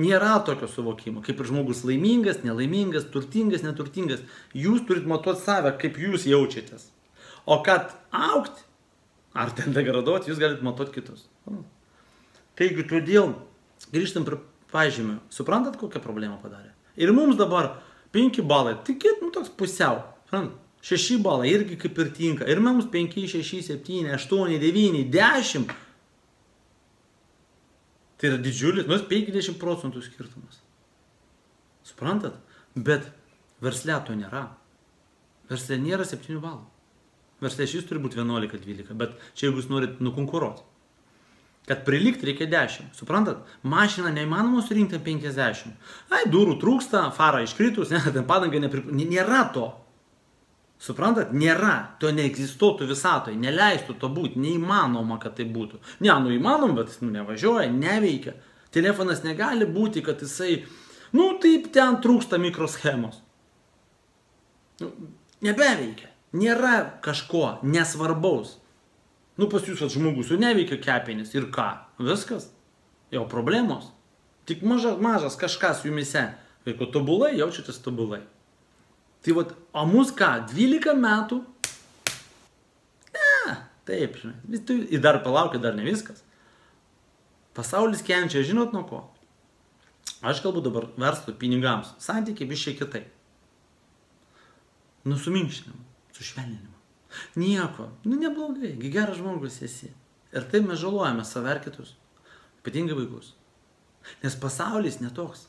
Nėra tokio suvokimo, kaip ir žmogus laimingas, nelaimingas, turtingas, neturtingas. Jūs turit matuoti save, kaip jūs jaučiatės. O kad aukti, ar ten degraduoti, jūs galite matuoti kitus. Taigi, todėl, grįžtam prie pažymio, suprantat, kokią problemą padarė. Ir mums dabar 5 balai, tikėt, nu toks pusiau. Suprantat? 6 balai irgi kaip ir tinka. Ir mums 5, 6, 7, 8, 9, 10. Tai yra didžiulis, nors 50 procentų skirtumas. Suprantat? Bet versle to nėra. Versle nėra 7 balų. Versle šis turi būti 11-12, bet čia jeigu jūs norit nukonkuruoti. Kad prilikti reikia 10. Suprantat? Mašiną neįmanoma surinkti 50. Ai, durų trūksta, fara iškritus, ne, ten padanga neprip... Nėra to. Suprantat, nėra, to neegzistuotų visatoje, neleistų to būti, neįmanoma, kad tai būtų. Ne, nu įmanom, bet nu, nevažiuoja, neveikia. Telefonas negali būti, kad jisai, nu taip ten trūksta mikroschemos. Nu, nebeveikia. Nėra kažko nesvarbaus. Nu pas jūs žmogus, su neveikia kepenis ir ką? Viskas. Jau problemos. Tik mažas, mažas kažkas jumise. Jeigu tobulai, jaučiatės tobulai. Tai vat, o mus ką, 12 metų? Ne, taip, žinai. Vis tu, ir dar palaukia, dar ne viskas. Pasaulis kenčia, žinot nuo ko? Aš kalbu dabar verslo pinigams. Santykiai biškai kitaip. Nusuminkštinimu, sušvelninimu. Nieko, nu neblogai, geras žmogus esi. Ir taip mes žalojame save ir kitus. Ypatingai vaikus. Nes pasaulis netoks.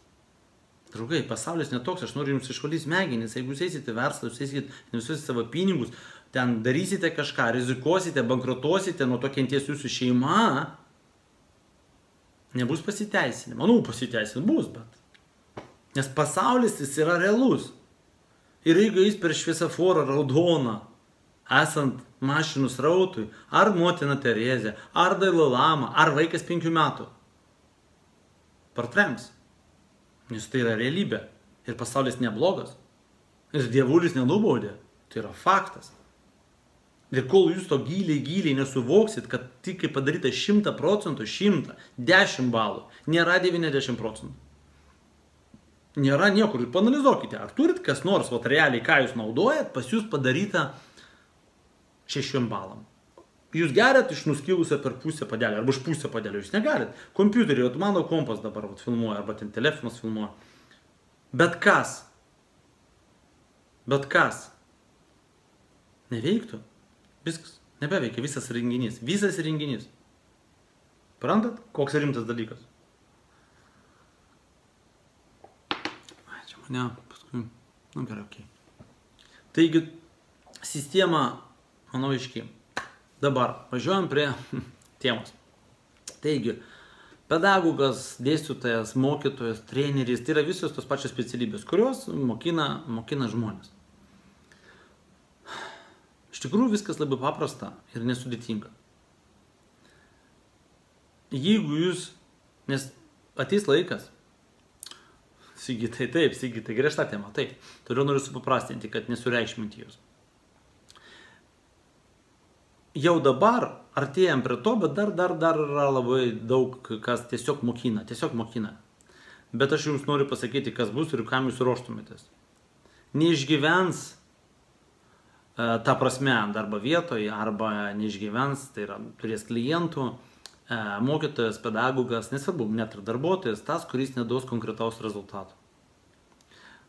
Draugai, pasaulis netoks, aš noriu jums išvalyti smegenis. Jeigu jūs eisite verslą, jūs eisite, investuosite savo pinigus, ten darysite kažką, rizikuosite, bankrutuosite, nuo to kenties jūsų šeima, nebus pasiteisinimo. Manau, pasiteisinimo bus, bet. Nes pasaulis jis yra realus. Ir jeigu jis per šviesoforą raudoną, esant mašinų srautui, ar motina Terezė, ar Dailolama, ar vaikas penkių metų, partrems. Nes tai yra realybė. Ir pasaulis neblogas. Ir dievulis nenubaudė. Tai yra faktas. Ir kol jūs to giliai, giliai nesuvoksit, kad tik kai padaryta 100 procentų, 100, 10 balų, nėra 90 procentų. Nėra niekur. Panalizuokite, ar turit kas nors, o realiai ką jūs naudojat, pas jūs padaryta 6 balam. Jūs geriat iš nuskilusio per pusę padelio, arba iš pusę padelio, jūs negalit. Kompiuterį, o mano kompas dabar vat, filmuoja, arba ten telefonas filmuoja. Bet kas. Bet kas. Neveiktų. Viskas. Nebeveikia visas renginys. Visas renginys. Prantat, koks rimtas dalykas. Ai, čia mane paskui. Nu gerai. Okay. Taigi, sistema, manau, iškiai. Dabar važiuojam prie temos. Taigi, pedagogas, dėstytojas, mokytojas, treneris, tai yra visos tos pačios specialybės, kurios mokina, mokina žmonės. Iš tikrųjų viskas labai paprasta ir nesudėtinga. Jeigu jūs, nes ateis laikas, Sigitai, taip, Sigitai, griežta tema, taip, turiu noriu supaprastinti, kad nesureikšminti jūs jau dabar artėjam prie to, bet dar, dar, dar yra labai daug kas tiesiog mokina, tiesiog mokina. Bet aš jums noriu pasakyti, kas bus ir kam jūs ruoštumėtės. Neišgyvens e, ta prasme darbo vietoje arba neišgyvens, tai yra turės klientų, e, mokytojas, pedagogas, nesvarbu, net ir darbuotojas, tas, kuris neduos konkretaus rezultato.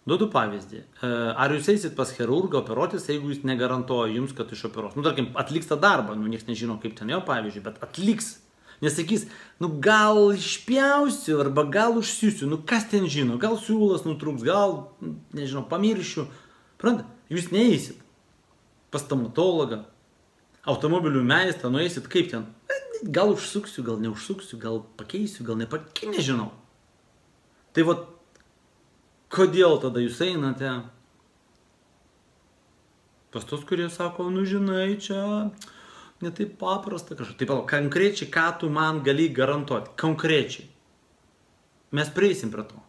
Duodu pavyzdį. E, ar jūs eisit pas chirurgą operuotis, jeigu jis negarantuoja jums, kad išoperuos? Nu, tarkim, atliks tą darbą, nu, niekas nežino, kaip ten jo, pavyzdžiui, bet atliks. Nesakys, nu, gal išpjausiu, arba gal užsiūsiu, nu, kas ten žino, gal siūlas nutrūks, gal, nežinau, pamiršiu. Prant, jūs neįsit pas stomatologą, automobilių meistrą, nueisit kaip ten. gal užsuksiu, gal neužsuksiu, gal pakeisiu, gal nepakeisiu, nežinau. Tai va, kodėl tada jūs einate pas tos, kurie sako, nu žinai, čia netaip paprasta kažkaip. Taip, palauk, konkrečiai, ką tu man gali garantuoti, konkrečiai. Mes prieisim prie to.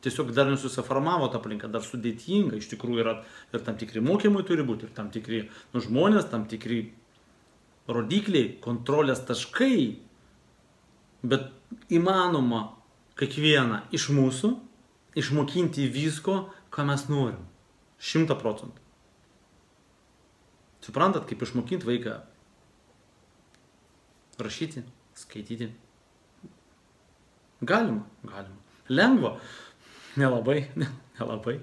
Tiesiog dar nesusiformavo ta aplinka, dar sudėtinga, iš tikrųjų yra ir tam tikri mokymai turi būti, ir tam tikri nu, žmonės, tam tikri rodikliai, kontrolės taškai, bet įmanoma kiekvieną iš mūsų išmokinti visko, ką mes norim. Šimta procentų. Suprantat, kaip išmokinti vaiką rašyti, skaityti. Galima, galima. Lengva, nelabai, ne, nelabai.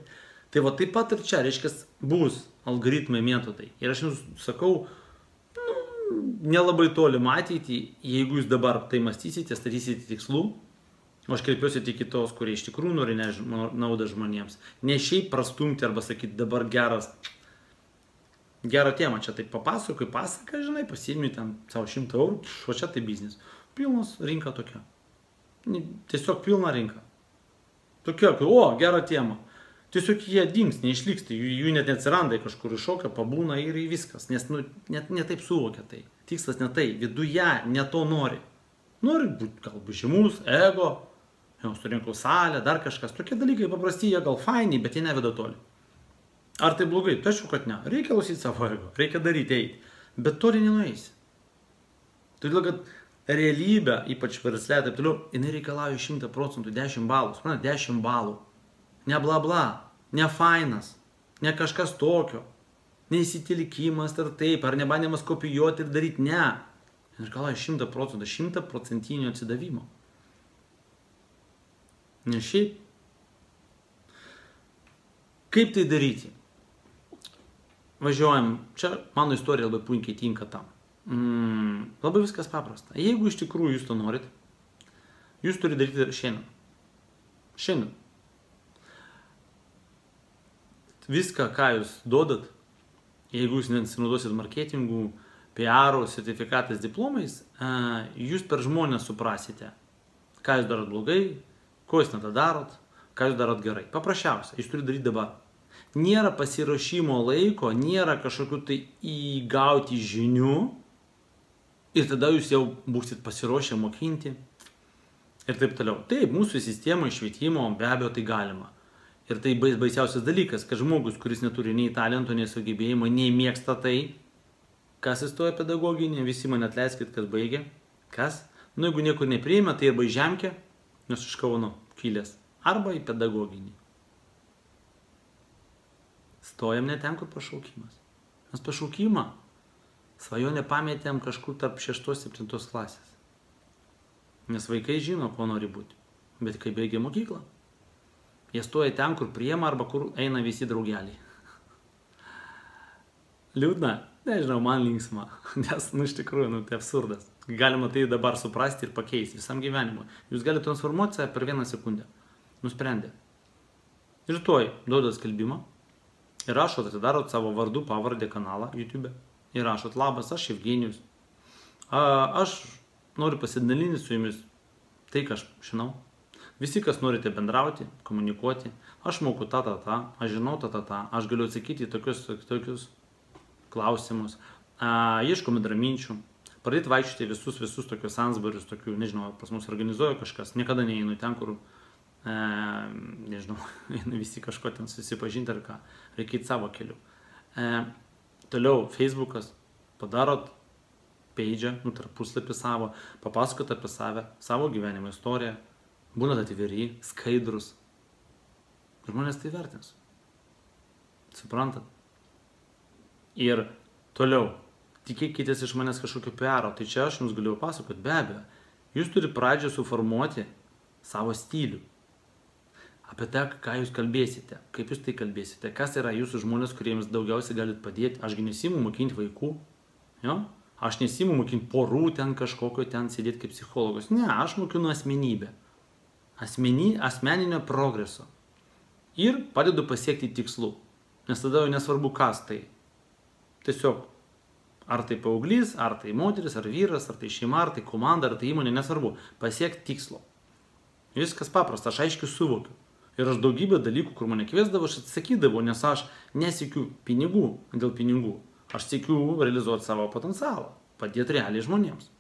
Tai va taip pat ir čia, reiškia, bus algoritmai metodai. Ir aš jums sakau, nelabai toli matyti, jeigu jūs dabar tai mąstysite, statysite tikslų, aš kreipiuosi tik į tos, kurie iš tikrųjų nori naudą žmonėms. Ne šiaip prastumti arba sakyti dabar geras, gerą temą, čia taip papasakoju, pasaką, žinai, pasiimi ten savo šimtą eurų, o čia tai biznis. Pilnas rinka tokia. Tiesiog pilna rinka. Tokia, o, gerą temą. Tiesiog jie dings, neišliks, tai jų, jų net neatsiranda, kažkur iššokia, pabūna ir viskas, nes nu, net netaip suvokia tai. Tikslas ne tai, viduje ne to nori. Nori būti galbūt žymus, ego, jau surinkau salę, dar kažkas. Tokie dalykai paprasti, jie gal faini, bet jie neveda toli. Ar tai blogai? Aišku, kad ne. Reikia klausyti savo ego, reikia daryti, eiti. Bet toli nenueisi. Todėl, kad realybė, ypač verslė, taip toliau, jinai reikalauja 100 procentų, 10 balų. Suprantate, 10 balų ne bla bla, ne fainas, ne kažkas tokio, neįsitilikimas ar taip, ar nebandymas kopijuoti ir daryti, ne. Aš šimtą procentų, šimtą procentinio atsidavimo. Ne šiaip. Kaip tai daryti? Važiuojam, čia mano istorija labai puikiai tinka tam. Mm, labai viskas paprasta. Jeigu iš tikrųjų jūs to norit, jūs turite daryti šiandien. Šiandien. viską, ką jūs duodat, jeigu jūs nesinaudosit marketingų, PR, sertifikatais, diplomais, jūs per žmonės suprasite, ką jūs darot blogai, ko jūs netą darot, ką jūs darot gerai. Paprasčiausia, jūs turite daryti dabar. Nėra pasiruošimo laiko, nėra kažkokių tai įgauti žinių ir tada jūs jau būsit pasiruošę mokinti ir taip toliau. Taip, mūsų sistema švietimo be abejo tai galima. Ir tai baisiausias dalykas, kad žmogus, kuris neturi nei talento, nei sugebėjimo, nei mėgsta tai, kas įstoja pedagoginė, visi man atleiskit, kas baigė. Kas? Nu, jeigu niekur nepriima, tai arba į žemkę, nes iš Kauno kilęs, arba į pedagoginį. Stojam ne ten, kur pašaukimas. Mes pašaukimą svajonę pametėm kažkur tarp 6-7 klasės. Nes vaikai žino, ko nori būti. Bet kai baigia mokyklą, Jie stoja ten, kur priema arba kur eina visi draugeliai. Liūdna, nežinau, man linksma, nes, nu, iš tikrųjų, nu, tai absurdas. Galima tai dabar suprasti ir pakeisti visam gyvenimui. Jūs galite transformuoti save per vieną sekundę. Nusprendė. Ir tuoj duodat skelbimą ir rašot, atidarot savo vardų, pavardę kanalą YouTube ir rašot, labas, aš Evgenijus. A, aš noriu pasidalinti su jumis tai, ką aš žinau, Visi, kas norite bendrauti, komunikuoti, aš moku tą, tą, tą, aš žinau tą, tą, tą, aš galiu atsakyti į tokius, tokius klausimus, a, ieškom draminčių, pradėti vaikščioti visus, visus tokius ansbarius, tokių, nežinau, pas mus organizuoja kažkas, niekada neįeinu ten, kur, e, nežinau, visi kažko ten susipažinti ar ką, reikia į savo keliu. E, toliau, Facebookas, padarot page, nu, tarp puslapį savo, papasakot apie save, savo gyvenimo istoriją, būnat atviri, skaidrus. Žmonės tai vertins. Suprantat? Ir toliau, tikėkitės iš manęs kažkokio PR, tai čia aš jums galiu pasakoti, be abejo, jūs turite pradžią suformuoti savo stilių. Apie tai, ką jūs kalbėsite, kaip jūs tai kalbėsite, kas yra jūsų žmonės, kuriems daugiausiai galite padėti. Ašgi nesimu mokinti vaikų, jo? aš nesimu mokinti porų ten kažkokio ten sėdėti kaip psichologas. Ne, aš mokinu asmenybę asmeni, asmeninio progreso. Ir padedu pasiekti tikslų. Nes tada jau nesvarbu kas tai. Tiesiog Ar tai paauglys, ar tai moteris, ar vyras, ar tai šeima, ar tai komanda, ar tai įmonė, nesvarbu. Pasiekti tikslo. Viskas paprasta, aš aiškiai suvokiu. Ir aš daugybę dalykų, kur mane kviesdavo, aš atsakydavau, nes aš nesiekiu pinigų dėl pinigų. Aš siekiu realizuoti savo potencialą, padėti realiai žmonėms.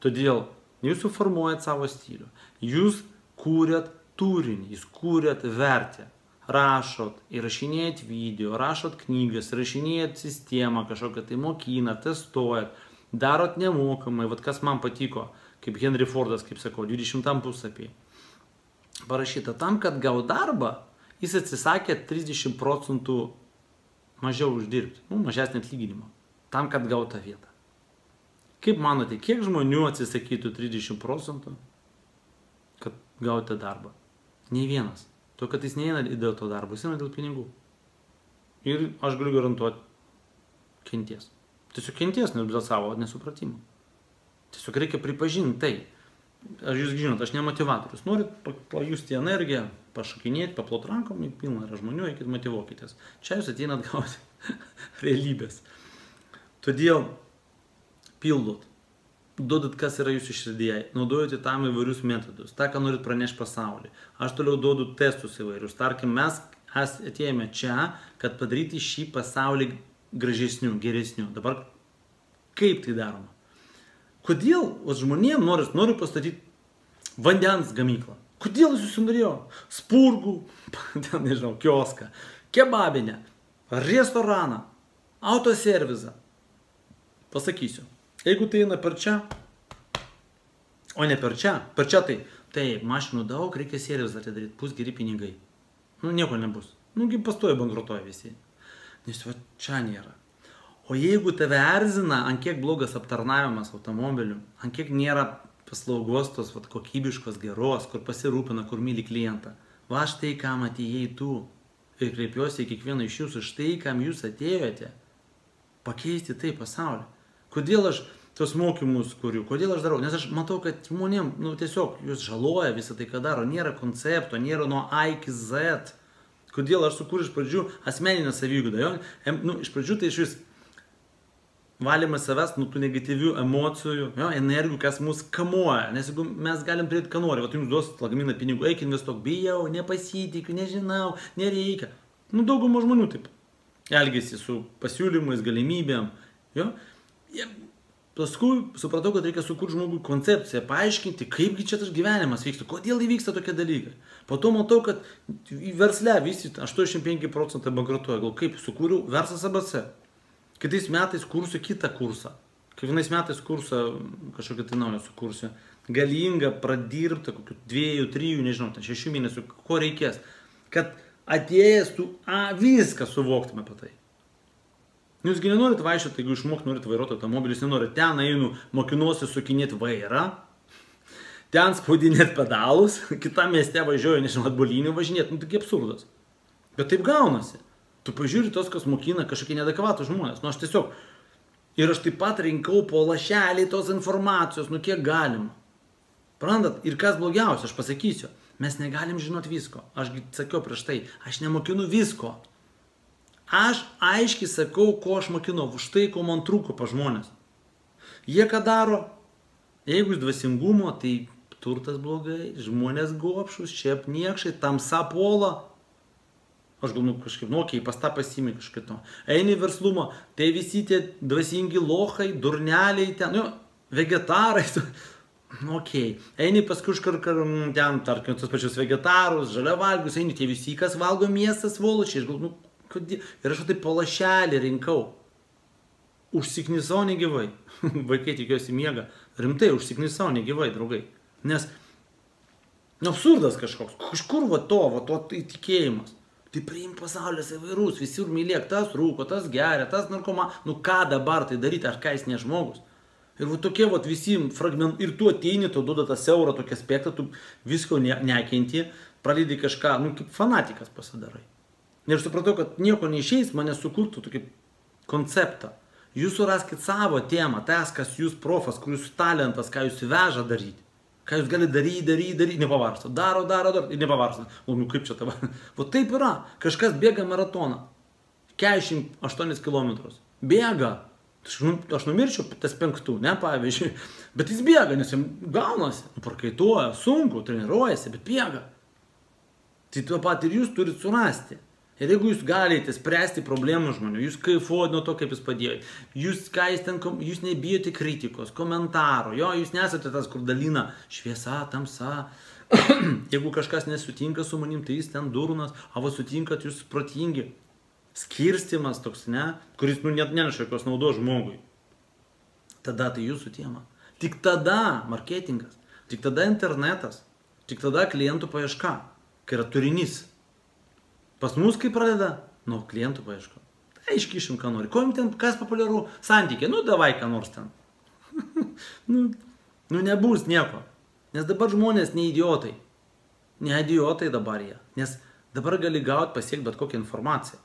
Todėl jūs suformuojat savo stilių, jūs kūrėt turinį, jūs kūrėt vertę rašot, įrašinėjat video, rašot knygas, įrašinėjat sistemą kažkokią, tai mokinat, testuojat, darot nemokamai, vad kas man patiko, kaip Henry Fordas, kaip sakau, 20 puslapį. Parašyta tam, kad gau darbą, jis atsisakė 30 procentų mažiau uždirbti, nu, mažesnį atlyginimą, tam, kad gautų vietą. Kaip manote, kiek žmonių atsisakytų 30 procentų, kad gauti darbą? Ne vienas. To, kad jis neina dėl to darbo, jis eina dėl pinigų. Ir aš galiu garantuoti, kenties. Tiesiog kenties, dėl savo nesupratimo. Tiesiog reikia pripažinti tai. Aš jūs žinot, aš ne motivatorius. Norit pajusti energiją, pašakinėti, paplot rankom, pilna yra žmonių, eikit motivuokitės. Čia jūs ateinat gauti realybės. Todėl pildot duodat, kas yra jūsų širdyje, naudojate tam įvairius metodus, tą, ką norit pranešti pasaulį. Aš toliau duodu testus įvairius. Tarkim, mes atėjome čia, kad padaryti šį pasaulį gražesniu, geresniu. Dabar kaip tai daroma? Kodėl žmonėms noriu, noriu pastatyti vandens gamyklą? Kodėl jūs užsinorėjo? Spurgų, ten nežinau, kioską, kebabinę, restoraną, autoservizą. Pasakysiu. Jeigu tai eina per čia, o ne per čia, per čia tai, taip, mašinų daug, reikia serijos atidaryti, bus geri pinigai. Nu, nieko nebus. Nugi pastoja bankrutuoja visi. Nes va čia nėra. O jeigu tave erzina, ant kiek blogas aptarnavimas automobilių, ant kiek nėra paslaugos tos vat, kokybiškos, geros, kur pasirūpina, kur myli klientą. Va štai, ką matėjai tu. Ir kreipiuosi į kiekvieną iš jūsų, štai, kam jūs atėjote. Pakeisti tai pasaulį. Kodėl aš tos mokymus kuriu, kodėl aš darau? Nes aš matau, kad žmonėm, nu tiesiog, jūs žaloja visą tai, ką daro, nėra koncepto, nėra nuo A iki Z. Kodėl aš sukūriu iš pradžių asmeninę savygudą, jo? Nu, iš pradžių tai iš vis valymas savęs nuo tų negatyvių emocijų, jo, energijų, kas mus kamuoja. Nes jeigu mes galim turėti, ką nori, tu jums duos lagaminą pinigų, eik investuok, bijau, nepasitikiu, nežinau, nereikia. Nu, daugumą žmonių taip elgesi su pasiūlymais, galimybėm. Jo? Paskui supratau, kad reikia sukurti žmogui koncepciją, paaiškinti, kaipgi čia tas gyvenimas vyksta, kodėl įvyksta tokie dalykai. Po to matau, kad versle visi 85 procentai bankrutuoja. Gal kaip sukūriau verslas ABC. Kitais metais kursiu kitą kursą. Kiekvienais metais kursą kažkokią tai naują sukursiu. Galingą, pradirbtą, kokių dviejų, trijų, nežinau, ten šešių mėnesių, ko reikės. Kad atėjęs tu a, viską suvoktume apie tai. Nu, Jūsgi nenorit vaikščioti, jeigu išmokti norit vairuoti automobilį, jūs nenorit ten einu, mokinuosi sukinėti vairą, ten spaudinėti pedalus, kitam mieste važiuoju, nežinau, atbolinių važinėti, nu taigi absurdas. Bet taip gaunasi. Tu pažiūri tos, kas mokina kažkokie nedekvatų žmonės. Nu aš tiesiog. Ir aš taip pat rinkau po lašelį tos informacijos, nu kiek galima. Prandat, ir kas blogiausia, aš pasakysiu, mes negalim žinoti visko. Aš sakiau prieš tai, aš nemokinu visko. Aš aiškiai sakau, ko aš mokinau, už tai, ko man trūko pa žmonės. Jie ką daro? Jeigu iš dvasingumo, tai turtas blogai, žmonės gopšus, čia niekšai, tamsa pola. Aš gal nu, kažkaip, nu, okei, pas tą pasimė kažkaip to. Eini verslumo, tai visi tie dvasingi lohai, durneliai ten, nu, vegetarai. Nu. Okay. Eini paskui kažkur ten, tarkim, tos pačius vegetarus, žalia valgius, eini tie visi, kas valgo miestas volučiai. Aš gal, nu, Kodėl? Ir aš tai palašelį rinkau. Užsiknisau negyvai. Vaikai tikiuosi miega. Rimtai, užsiknisau negyvai, draugai. Nes, nu, absurdas kažkoks. Kažkur va to, va to tai tikėjimas. Tai priim pasaulis įvairūs, visur mylėk, tas rūko, tas geria, tas narkoma. Nu ką dabar tai daryti, ar ką jis ne žmogus. Ir va tokie va visi fragmentai, ir tu ateini, tu duoda tą siaurą tokį aspektą, tu visko ne, nekenti, pradedi kažką, nu kaip fanatikas pasidarai. Ir supratau, kad nieko neišeis mane sukurtų tokį konceptą. Jūs suraskit savo temą, tas, kas jūs profas, kur jūs talentas, ką jūs veža daryti. Ką jūs galite daryti, daryti, daryti, nepavarsto. Daro, daro, daro ir nepavarsto. O nu kaip čia tavo? O taip yra. Kažkas bėga maratoną. 48 km. Bėga. Aš, nu, aš numirčiau tas penktų, ne, pavyzdžiui, bet jis bėga, nes jam gaunasi, nu, prakaituoja, sunku, treniruojasi, bet bėga. Tai tuo pat ir jūs turite surasti. Ir jeigu jūs galite spręsti problemų žmonių, jūs kaifuojate nuo to, kaip jūs padėjote, jūs, jūs, ten, jūs nebijote kritikos, komentaro, jo, jūs nesate tas, kur dalina šviesa, tamsa. jeigu kažkas nesutinka su manim, tai jis ten durnas, o va sutinkat, jūs protingi. Skirstimas toks, ne, kuris nu, net neneša jokios naudos žmogui. Tada tai jūsų tema. Tik tada marketingas, tik tada internetas, tik tada klientų paieška, kai yra turinys. Pas mus kaip pradeda? Nuo klientų paieško. Tai iškišim, ką nori. Ko jums ten, kas populiaru? Santykiai. Nu, davai, ką nors ten. nu, nu, nebus nieko. Nes dabar žmonės ne idiotai. Ne idiotai dabar jie. Nes dabar gali gauti, pasiekti bet kokią informaciją.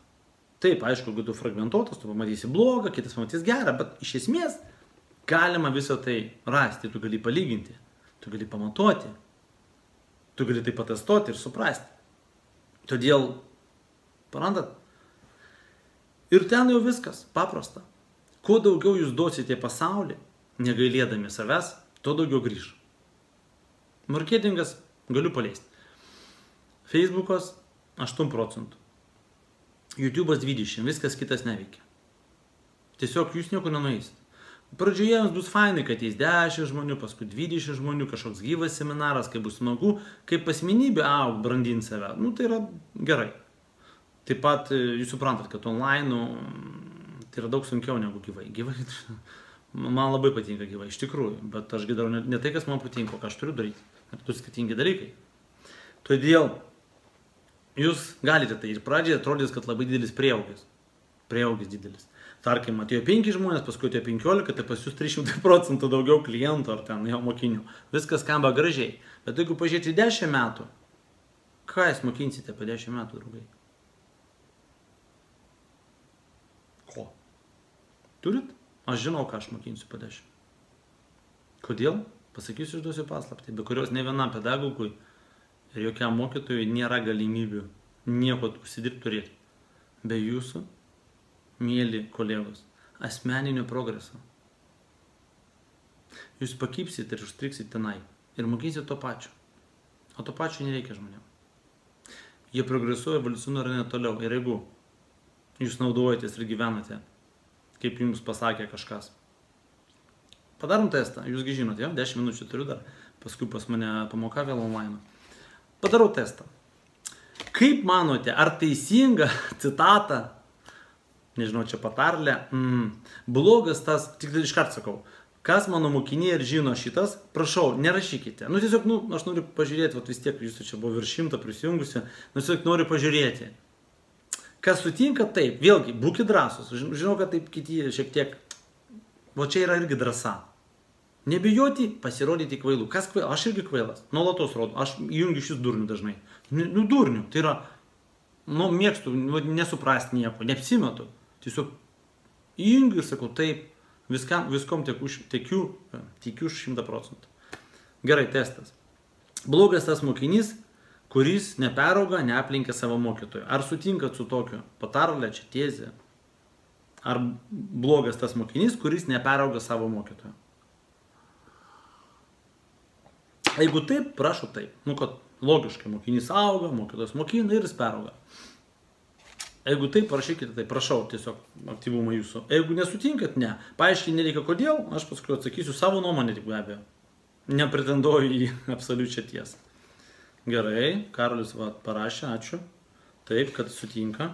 Taip, aišku, jeigu tu fragmentuotas, tu pamatysi blogą, kitas pamatys gerą, bet iš esmės galima visą tai rasti, tu gali palyginti, tu gali pamatuoti, tu gali tai patestuoti ir suprasti. Todėl Parandat? Ir ten jau viskas, paprasta. Kuo daugiau jūs duosite pasaulį, negailėdami savęs, tuo daugiau grįž. Marketingas galiu paleisti. Facebookas 8 procentų. YouTube'as 20, viskas kitas neveikia. Tiesiog jūs niekur nenueisit. Pradžioje jums bus fainai, kad eis 10 žmonių, paskui 20 žmonių, kažkoks gyvas seminaras, kai bus smagu, kaip asmenybė aug, brandinti save. Nu, tai yra gerai. Taip pat e, jūs suprantat, kad online nu, tai yra daug sunkiau negu gyvai. Gyvai, man labai patinka gyvai, iš tikrųjų, bet aš darau ne, ne tai, kas man patinka, ką aš turiu daryti. Ir tu skirtingi dalykai. Todėl jūs galite tai ir pradžioje atrodys, kad labai didelis prieaugis. Prieaugis didelis. Tarkim, atėjo 5 žmonės, paskui atėjo 15, tai pas jūs 300 procentų daugiau klientų ar ten jo mokinių. Viskas skamba gražiai. Bet jeigu pažiūrėti 10 metų, ką jūs mokinsite po 10 metų, draugai? Turit? Aš žinau, ką aš mokinsiu po dešimt. Kodėl? Pasakysiu, išduosiu paslapti, be kurios ne vienam pedagogui ir jokiam mokytojui nėra galimybių nieko užsidirbti turėti. Be jūsų, mėly kolegos, asmeninio progreso. Jūs pakypsit ir užstriksit tenai ir mokysit to pačio. O to pačio nereikia žmonėm. Jie progresuoja, evoliucionuoja net toliau. Ir jeigu jūs naudojatės ir gyvenate kaip jums pasakė kažkas. Padarom testą, jūsgi žinote, jo, 10 minučių turiu dar, paskui pas mane pamoka vėl online. Padarau testą. Kaip manote, ar teisinga citata, nežinau, čia patarlė, mm, blogas tas, tik iš karto sakau, kas mano mokiniai ir žino šitas, prašau, nerašykite. Nu tiesiog, nu, aš noriu pažiūrėti, vat vis tiek jūsų čia buvo virš šimto prisijungusi, nu tiesiog noriu pažiūrėti. Kas sutinka, taip, vėlgi, būkite drąsus. Žinau, kad taip kiti šiek tiek, o čia yra irgi drąsa. Nebijoti pasirodyti kvailų. Kas kvailas? Aš irgi kvailas. Nuolatos rodo. Aš įjungiu šis durnių dažnai. Nu, durnių. Tai yra, nu, mėgstu, nu, nesuprasti nieko, neapsimetu. Tiesiog įjungiu ir sakau, taip, viskam, viskom tikiu, tikiu šimta procentų. Gerai, testas. Blogas tas mokinys, kuris neperauga, neaplinkia savo mokytojo. Ar sutinkat su tokiu patarlė, čia tėzė? Ar blogas tas mokinys, kuris neperauga savo mokytojo? Jeigu taip, prašau taip. Nu, kad logiškai mokinys auga, mokytojas mokina ir jis perauga. Jeigu taip, parašykite tai, prašau, tiesiog aktyvumą jūsų. Jeigu nesutinkat, ne. Paaiškiai nereikia kodėl, aš paskui atsakysiu savo nuomonę tik be abejo. Nepretenduoju į absoliučią tiesą. Gerai, Karolis va, parašė, ačiū. Taip, kad sutinka.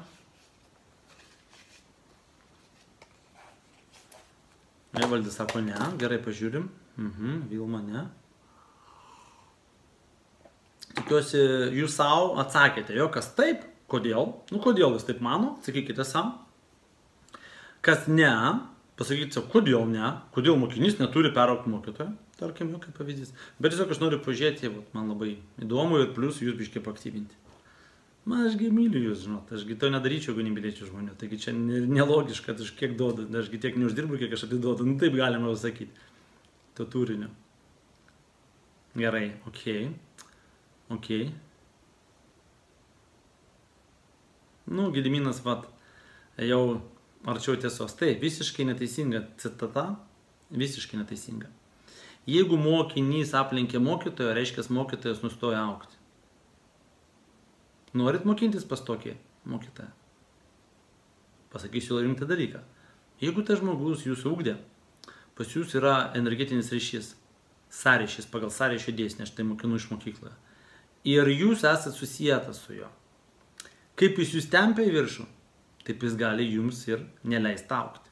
Evaldis sako ne, gerai pažiūrim. Mhm, Vilma ne. Tikiuosi, jūs savo atsakėte, jo, kas taip, kodėl, nu kodėl jūs taip mano, sakykite savo. Kas ne, pasakykite savo, kodėl ne, kodėl mokinys neturi peraukti mokytojo tarkim, nu, kaip pavyzdys. Bet tiesiog aš noriu pažiūrėti, vat, man labai įdomu ir plus jūs biškiai paaktyvinti. Man ašgi myliu jūs, žinot, ašgi to nedaryčiau, jeigu nemylėčiau žmonių. Taigi čia nelogiška, kad aš kiek duodu, ašgi tiek neuždirbu, kiek aš atiduodu. Nu taip galima pasakyti. To turinio. Gerai, ok. Ok. Nu, Gediminas, vat, jau arčiau tiesos. Tai visiškai neteisinga citata, visiškai neteisinga. Jeigu mokinys aplenkė mokytoją, reiškia, mokytojas nustoja aukti. Norit mokintis pas tokį mokytoją? Pasakysiu rimtą dalyką. Jeigu tas žmogus jūsų ugdė, pas jūs yra energetinis ryšys, sąryšys pagal sąryšio dėsnį, aš tai mokinu iš mokykloje. Ir jūs esate susijęs su juo. Kaip jis jūs tempia į viršų, taip jis gali jums ir neleisti aukti.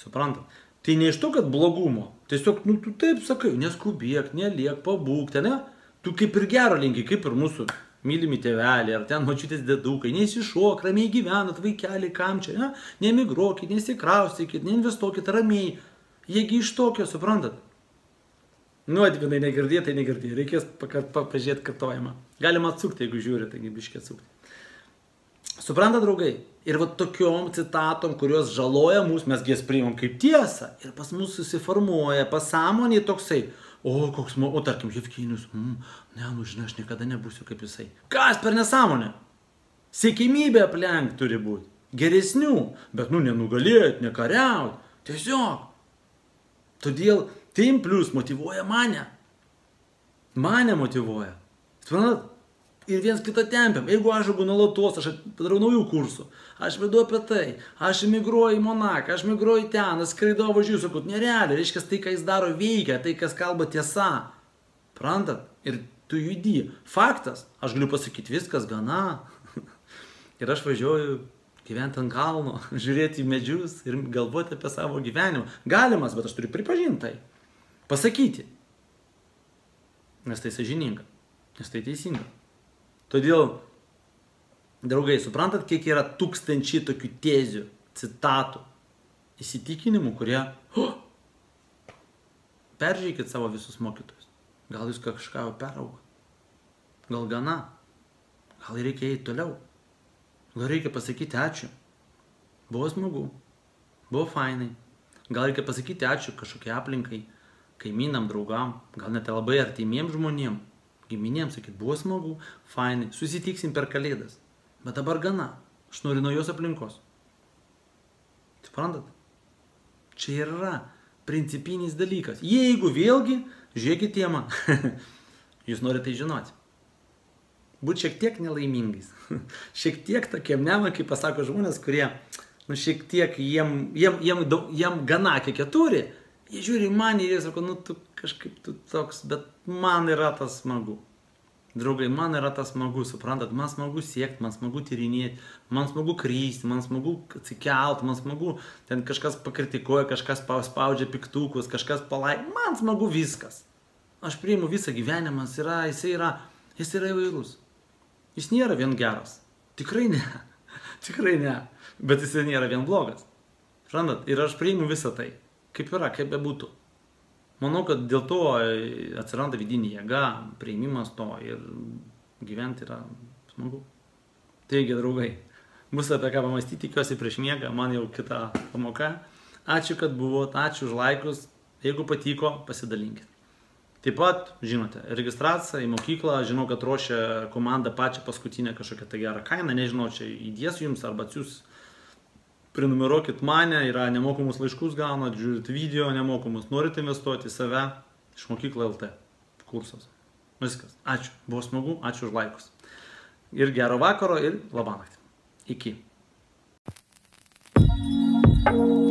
Suprantat? Tai ne iš to, kad blogumo. Tiesiog, nu, tu taip sakai, neskubėk, neliek, pabūk, ne? Tu kaip ir gero linki, kaip ir mūsų mylimi tėveliai, ar ten mačiutės dedukai, nesišok, ramiai gyvenat, vaikeliai, kam čia, ne? Nemigruokit, nesikraustykit, neinvestuokit ramiai. Jiegi iš tokio, suprantat? Nu, atvinai negirdėjai. Reikės pažiūrėti kartojimą. Galima atsukti, jeigu žiūri, taigi biškiai atsukti. Suprantat, draugai? Ir va tokiom citatom, kurios žaloja mus, mes jas priimam kaip tiesą. Ir pas mus susiformuoja pasąmonė toksai. O, koks, o tarkim, Jevkinijus, mm, ne, nu žinai, aš niekada nebūsiu kaip jisai. Kas per nesąmonę? Siekimybė aplenk turi būti. Geresnių, bet nu nenugalėti, nekariauti. Tiesiog. Todėl Tim Plus motivuoja mane. Mane motivuoja. Suprantat? Ir viens kitą tempiam. Jeigu aš žagu nuolatos, aš padarau naujų kursų. Aš vedu apie tai. Aš emigruoju į Monaką, aš emigruoju ten, aš skraidau važiuoju, sakau, nerealiai. Reiškia, tai, ką jis daro, veikia, tai, kas kalba tiesa. Prantat? Ir tu judi. Faktas. Aš galiu pasakyti, viskas gana. ir aš važiuoju gyventi ant kalno, žiūrėti į medžius ir galvoti apie savo gyvenimą. Galimas, bet aš turiu pripažinti tai. Pasakyti. Nes tai sąžininga. Nes tai teisinga. Todėl, draugai, suprantat, kiek yra tūkstančiai tokių tezių, citatų, įsitikinimų, kurie... Oh, peržiūrėkit savo visus mokytojus. Gal jūs kažką jau peraugot. Gal gana. Gal reikia eiti toliau. Gal reikia pasakyti ačiū. Buvo smagu. Buvo fainai. Gal reikia pasakyti ačiū kažkokiai aplinkai, kaimynam, draugam, gal net labai artimiem žmonėm giminėms sakyt, buvo smagu, fainai, susitiksim per kalėdas. Bet dabar gana, aš noriu naujos aplinkos. Suprantat? Čia yra principinis dalykas. Jeigu vėlgi, žiūrėkit temą, jūs norite tai žinoti. Būt šiek tiek nelaimingais. šiek tiek tokiem nema, kaip pasako žmonės, kurie, nu šiek tiek jiem, jiem, jiem, jiem gana kiek jie turi, jie žiūri į mane ir jie sako, nu tu kažkaip tu toks, bet man yra tas smagu. Draugai, man yra tas smagu, suprantat, man smagu siekti, man smagu tyrinėti, man smagu krysti, man smagu atsikelt, man smagu, ten kažkas pakritikuoja, kažkas spaudžia piktukus, kažkas palai, man smagu viskas. Aš priimu visą gyvenimą, jis yra, jis yra, jis yra įvairus. Jis nėra vien geras. Tikrai ne. Tikrai ne. Bet jis nėra vien blogas. Suprantat, ir aš priimu visą tai. Kaip yra, kaip bebūtų. Manau, kad dėl to atsiranda vidinė jėga, prieimimas to ir gyventi yra smagu. Taigi, draugai, bus apie ką pamastyti, tikiuosi prieš miegą, man jau kita pamoka. Ačiū, kad buvot, ačiū už laikus, jeigu patiko, pasidalinkit. Taip pat, žinote, registracija į mokyklą, žinau, kad ruošia komanda pačią paskutinę kažkokią tai gerą kainą, nežinau, čia įdės jums arba atsiūs prenumeruokit mane, yra nemokamus laiškus gaunat, žiūrit video nemokamus, norite investuoti į save, iš mokykla LT kursas. Viskas. Ačiū. Buvo smagu, ačiū už laikus. Ir gero vakaro ir labą naktį. Iki. thank you